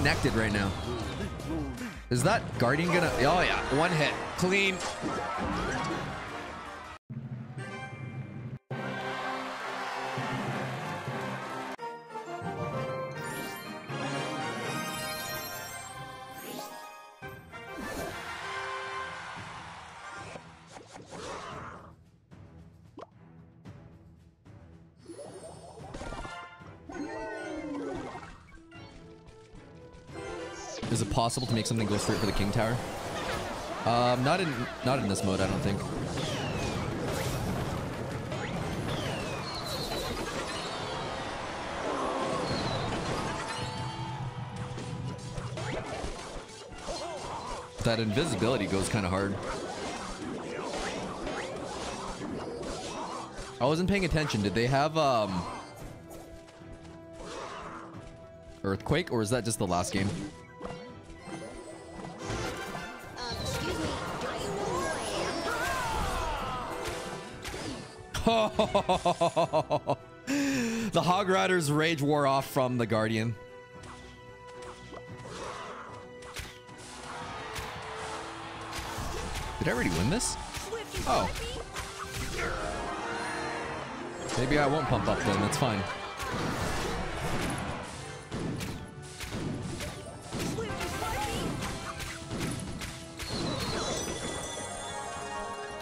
Connected right now? Is that guardian gonna? Oh yeah, one hit, clean. Possible to make something go straight for the king tower? Um, not in not in this mode, I don't think. That invisibility goes kind of hard. I wasn't paying attention. Did they have um earthquake, or is that just the last game? the Hog Rider's rage wore off from the Guardian. Did I already win this? Oh. Maybe I won't pump up then, that's fine.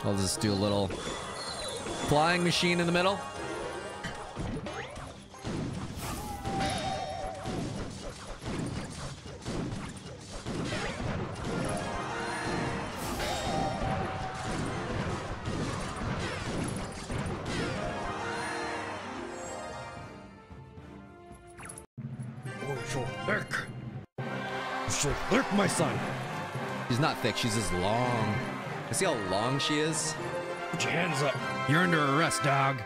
I'll just do a little flying machine in the middle. Lurk, my son. She's not thick, she's just long. You see how long she is? Put your hands up. You're under arrest, dog.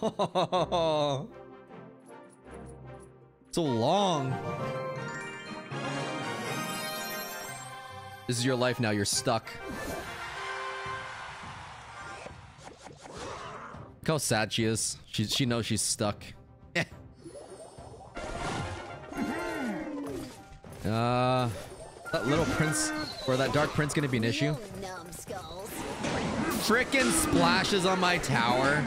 so long. This is your life now, you're stuck. Look how sad she is. She, she knows she's stuck. Uh, that little prince or that dark prince gonna be an issue? Frickin' splashes on my tower.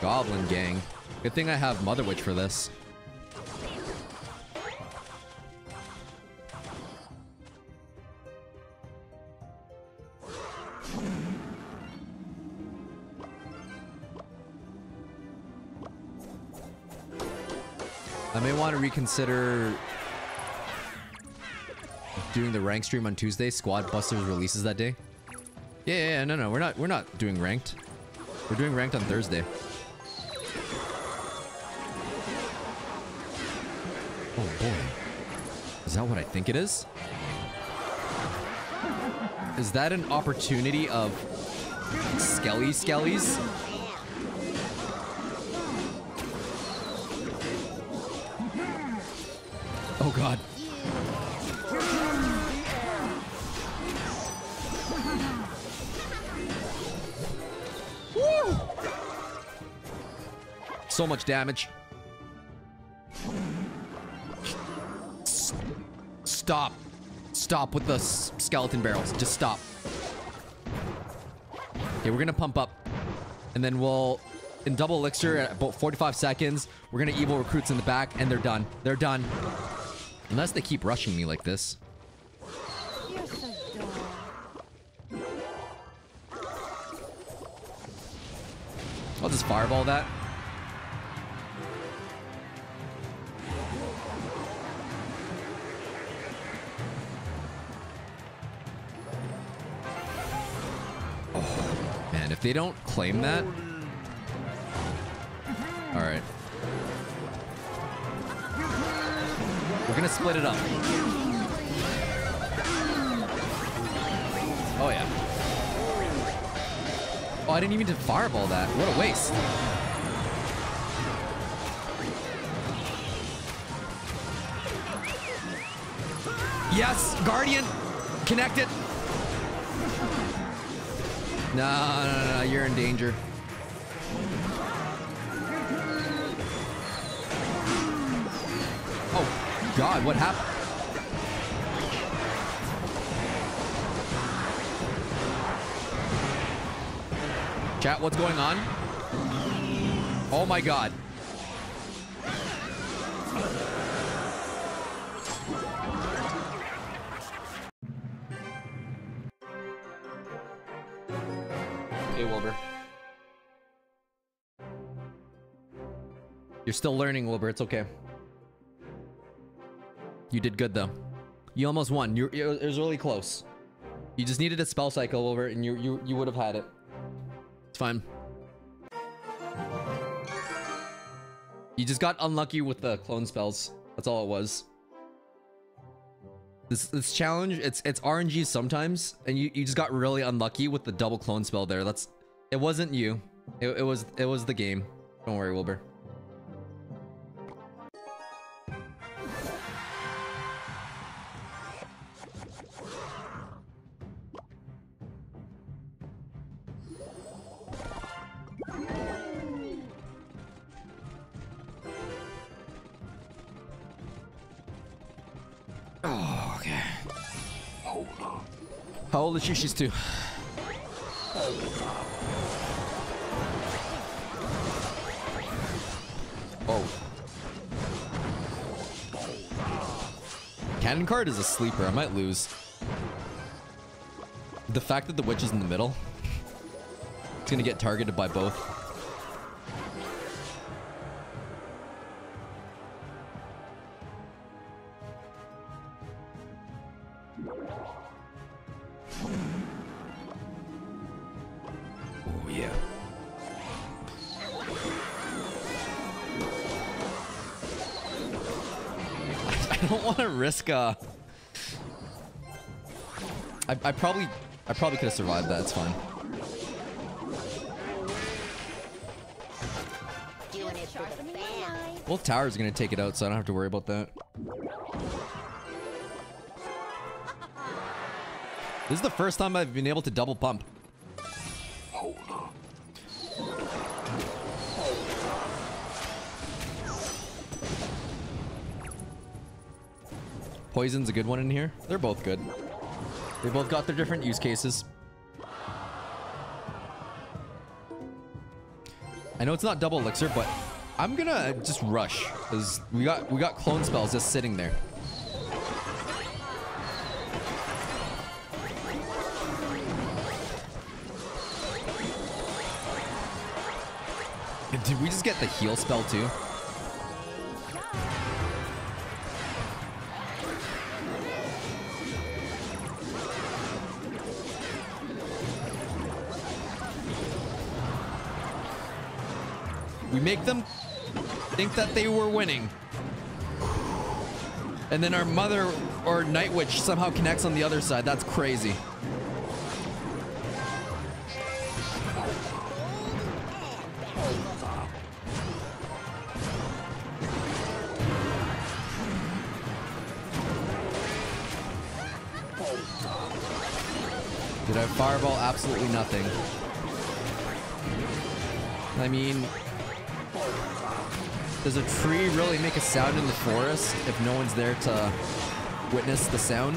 Goblin gang. Good thing I have Mother Witch for this. I may want to reconsider doing the rank stream on Tuesday. Squad Busters releases that day. Yeah, yeah, yeah, no, no, we're not, we're not doing ranked. We're doing ranked on Thursday. Oh boy, is that what I think it is? Is that an opportunity of Skelly Skellies? God. So much damage. Stop. Stop with the skeleton barrels. Just stop. Okay, we're gonna pump up. And then we'll, in double elixir at about 45 seconds, we're gonna evil recruits in the back and they're done. They're done. Unless they keep rushing me like this. So. I'll just fireball that. Oh, man, if they don't claim that... Alright. We're gonna split it up. Oh, yeah. Oh, I didn't even fireball that. What a waste. Yes, Guardian. Connect it. No, no, no, you're in danger. What happened? Chat, what's going on? Oh my god. Hey, Wilbur. You're still learning, Wilbur. It's okay. You did good, though. You almost won. You it was really close. You just needed a spell cycle, Wilbur, and you you you would have had it. It's fine. You just got unlucky with the clone spells. That's all it was. This this challenge, it's it's RNG sometimes, and you, you just got really unlucky with the double clone spell there. That's it wasn't you. It, it was it was the game. Don't worry, Wilbur. How old is she? She's two. Oh. Cannon card is a sleeper. I might lose. The fact that the witch is in the middle, it's gonna get targeted by both. Don't want to risk uh I, I probably I probably could have survived that, it's fine. Both towers are gonna take it out, so I don't have to worry about that. This is the first time I've been able to double pump. Poison's a good one in here. They're both good. They both got their different use cases. I know it's not double elixir, but I'm gonna just rush because we got we got clone spells just sitting there. Did we just get the heal spell too? We make them think that they were winning. And then our mother or Night Witch somehow connects on the other side. That's crazy. Did I fireball? Absolutely nothing. I mean, does a tree really make a sound in the forest if no one's there to witness the sound?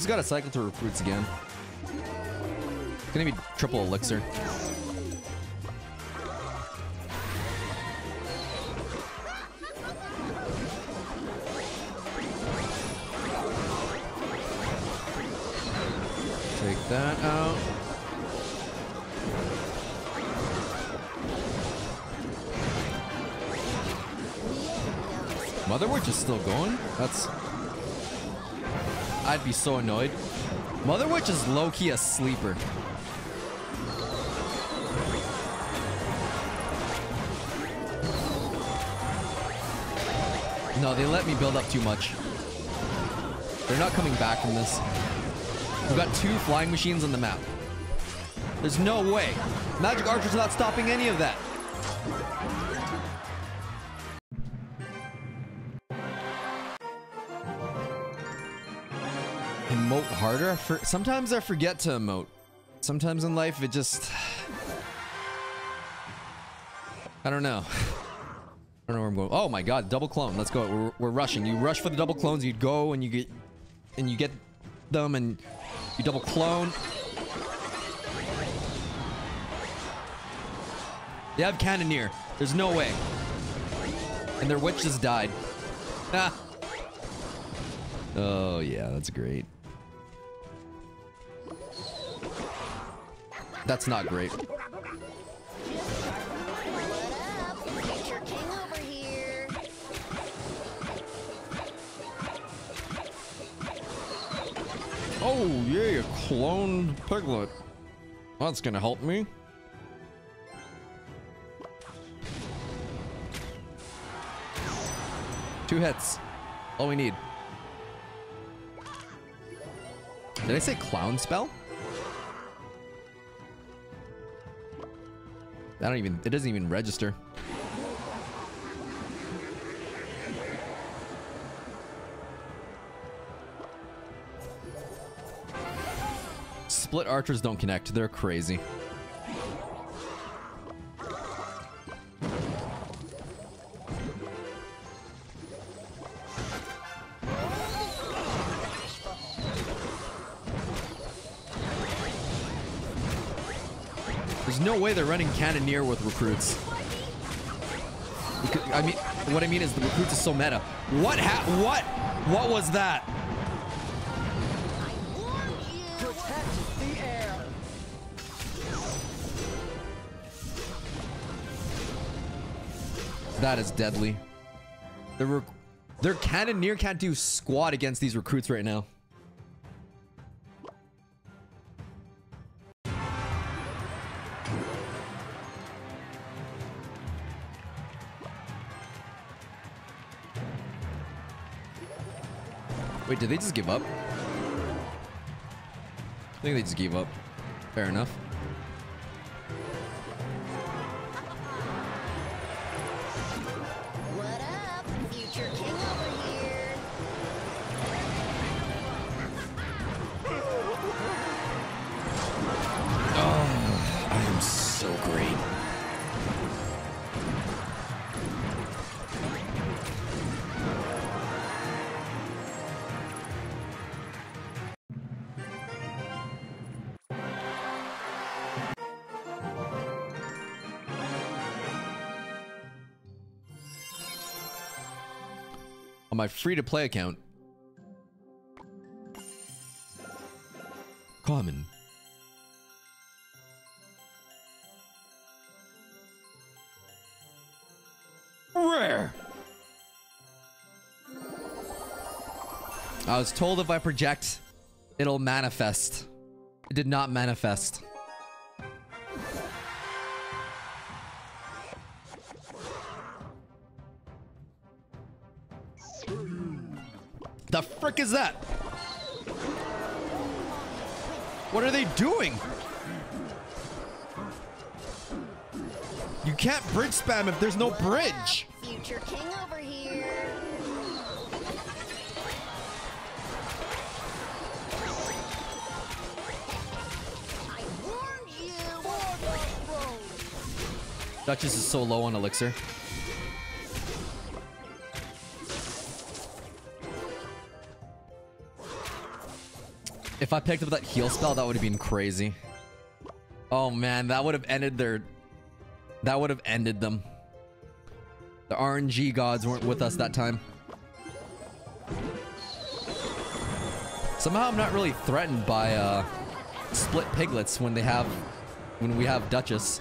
Just gotta cycle to recruits again. It's gonna be triple elixir. Take that out. Mother Witch is still going? That's I'd be so annoyed. Mother Witch is low-key a sleeper. No, they let me build up too much. They're not coming back from this. We've got two flying machines on the map. There's no way. Magic Archer's not stopping any of that. Harder? For, sometimes I forget to emote. Sometimes in life it just... I don't know. I don't know where I'm going. Oh my god, double clone. Let's go. We're, we're rushing. You rush for the double clones, you go and you get... And you get them and you double clone. They have Cannoneer. There's no way. And their witch just died. Ah. Oh yeah, that's great. That's not great. Oh, yay, a clone piglet. That's gonna help me. Two hits. All we need. Did I say clown spell? I don't even, it doesn't even register. Split archers don't connect. They're crazy. Way they're running Cannoneer with recruits. I mean, what I mean is the recruits is so meta. What ha- what? What was that? That is deadly. The their Cannoneer can't do squat against these recruits right now. Did they just give up? I think they just gave up. Fair enough. My free to play account. Common. Rare. I was told if I project, it'll manifest. It did not manifest. The is that? What are they doing? You can't bridge spam if there's no bridge. Future king over here. I warned you. Duchess is so low on elixir. If I picked up that heal spell, that would have been crazy. Oh man, that would have ended their... That would have ended them. The RNG gods weren't with us that time. Somehow I'm not really threatened by uh, split piglets when they have... When we have Duchess.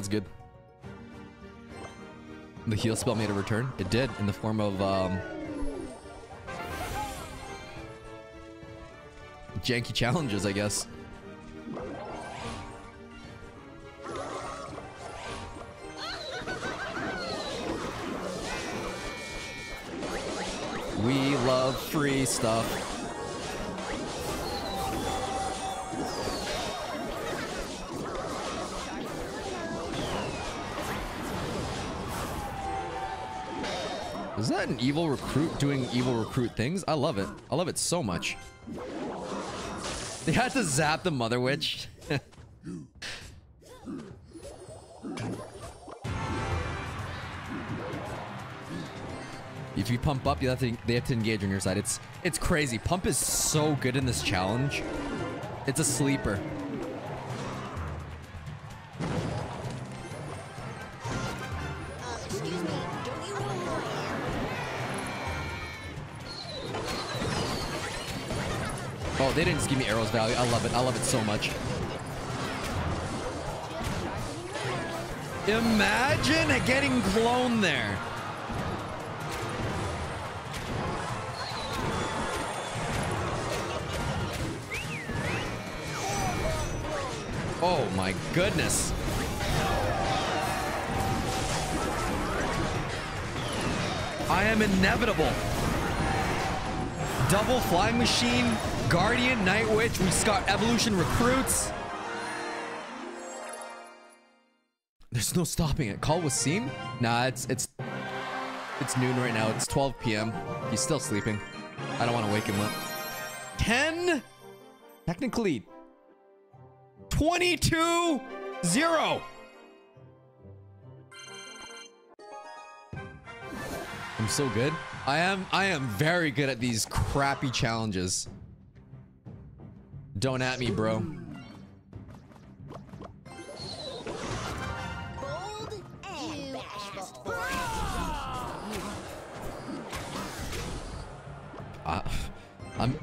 That's good. The heal spell made a return. It did in the form of um, janky challenges, I guess. We love free stuff. That an evo recruit doing evo recruit things? I love it. I love it so much. They had to zap the mother witch. if you pump up, you have to they have to engage on your side. It's it's crazy. Pump is so good in this challenge. It's a sleeper. Oh, they didn't just give me arrows value. I love it. I love it so much. Imagine getting blown there. Oh my goodness. I am inevitable. Double flying machine guardian, night witch. We've got evolution recruits. There's no stopping it. Call was seen? Nah, it's it's it's noon right now. It's 12 p.m. He's still sleeping. I don't want to wake him up. 10 technically 22 0 I'm so good. I am I am very good at these crappy challenges. Don't at me, bro. Bold and bashful. Uh, I'm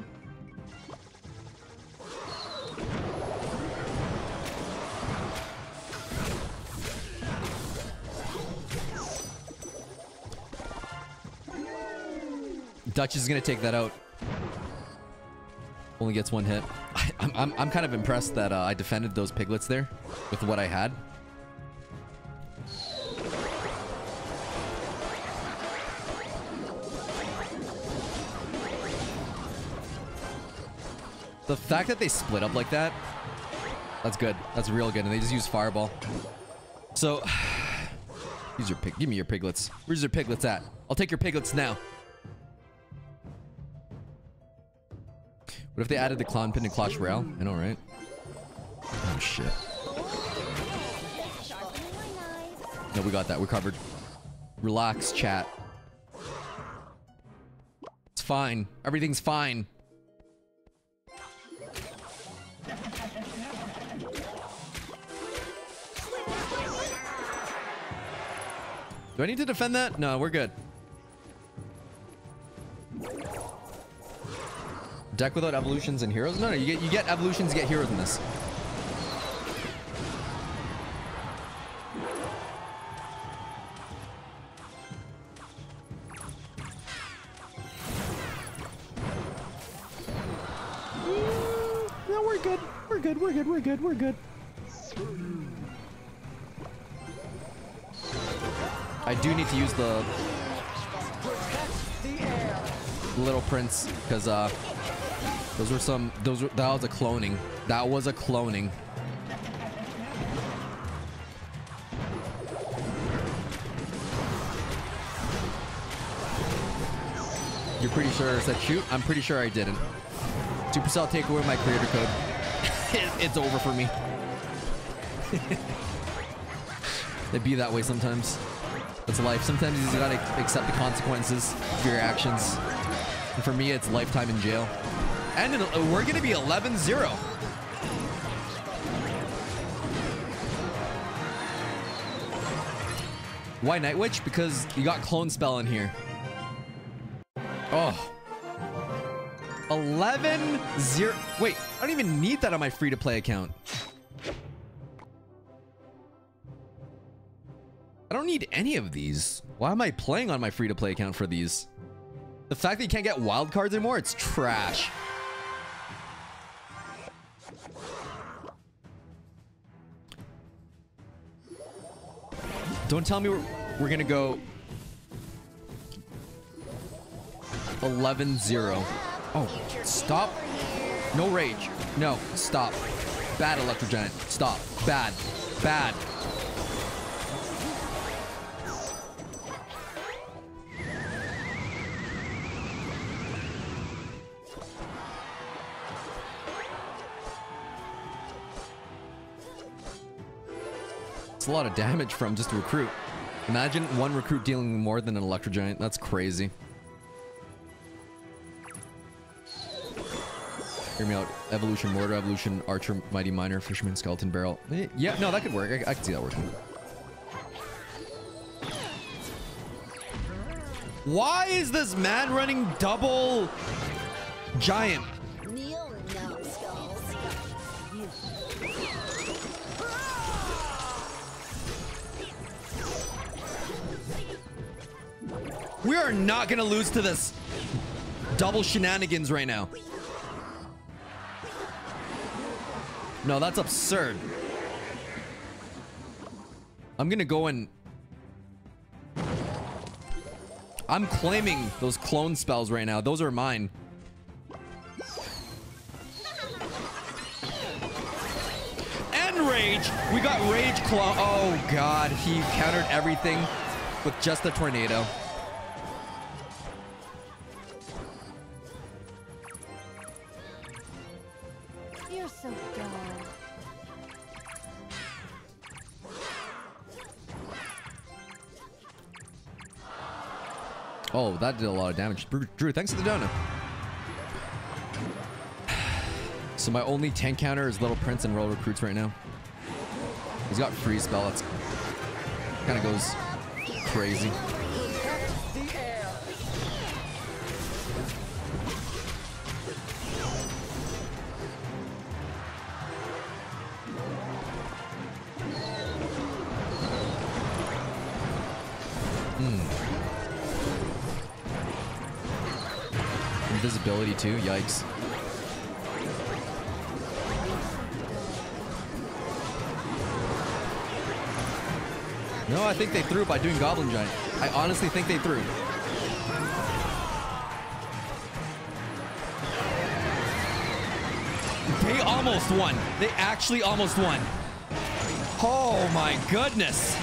Dutch is gonna take that out. Only gets one hit. I, I'm, I'm, I'm kind of impressed that uh, I defended those piglets there with what I had. The fact that they split up like that, that's good. That's real good. And they just use fireball. So, use your pig. Give me your piglets. Where's your piglets at? I'll take your piglets now. What if they added the clown pin to Clash Royale? I know, right? Oh shit. No, we got that. We're covered. Relax, chat. It's fine. Everything's fine. Do I need to defend that? No, we're good. Deck without evolutions and heroes? No, no, you get you get evolutions, you get heroes in this. No, we're good. We're good. We're good. We're good. We're good. I do need to use the Little Prince because uh those were some those were that was a cloning. That was a cloning. You're pretty sure I said shoot? I'm pretty sure I didn't. Supercell take away my creator code. it's over for me. It'd be that way sometimes. It's life. Sometimes you gotta accept the consequences of your actions. And for me, it's lifetime in jail. And uh, we're gonna be 11-0. Why Night Witch? Because you got Clone Spell in here. Oh. 11 0. Wait, I don't even need that on my free to play account. I don't need any of these. Why am I playing on my free to play account for these? The fact that you can't get wild cards anymore, it's trash. Don't tell me we're, we're gonna go 11-0. Oh, stop. No rage. No, stop. Bad Electro Giant. Stop. Bad. Bad. It's a lot of damage from just a recruit. Imagine one recruit dealing more than an Electro Giant. That's crazy. Hear me out. Evolution, Mortar, Evolution, Archer, Mighty Miner, Fisherman, Skeleton Barrel. Eh, Yeah, no, that could work. I, I can see that working. Why is this man running double giant? Are not gonna lose to this double shenanigans right now. No, that's absurd. I'm gonna go and I'm claiming those clone spells right now. Those are mine. And rage. We got rage clone. Oh god, he countered everything with just a tornado. That did a lot of damage. Drew, thanks for the donut. So my only tank counter is Little Prince and Royal Recruits right now. He's got freeze spell. It's kind of goes crazy. Too. Yikes. No, I think they threw by doing Goblin Giant. I honestly think they threw. They almost won. They actually almost won. Oh my goodness.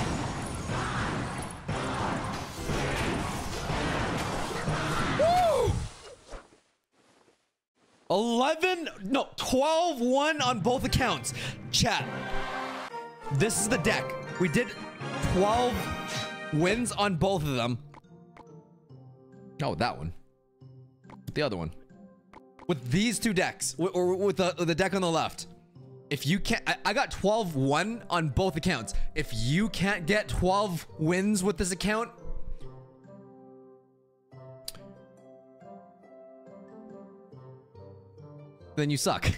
11, no, 12 1 on both accounts. Chat. This is the deck. We did 12 wins on both of them. Oh, that one. The other one. With these two decks, or with the, the deck on the left. If you can't, I, I got 12 1 on both accounts. If you can't get 12 wins with this account, then you suck.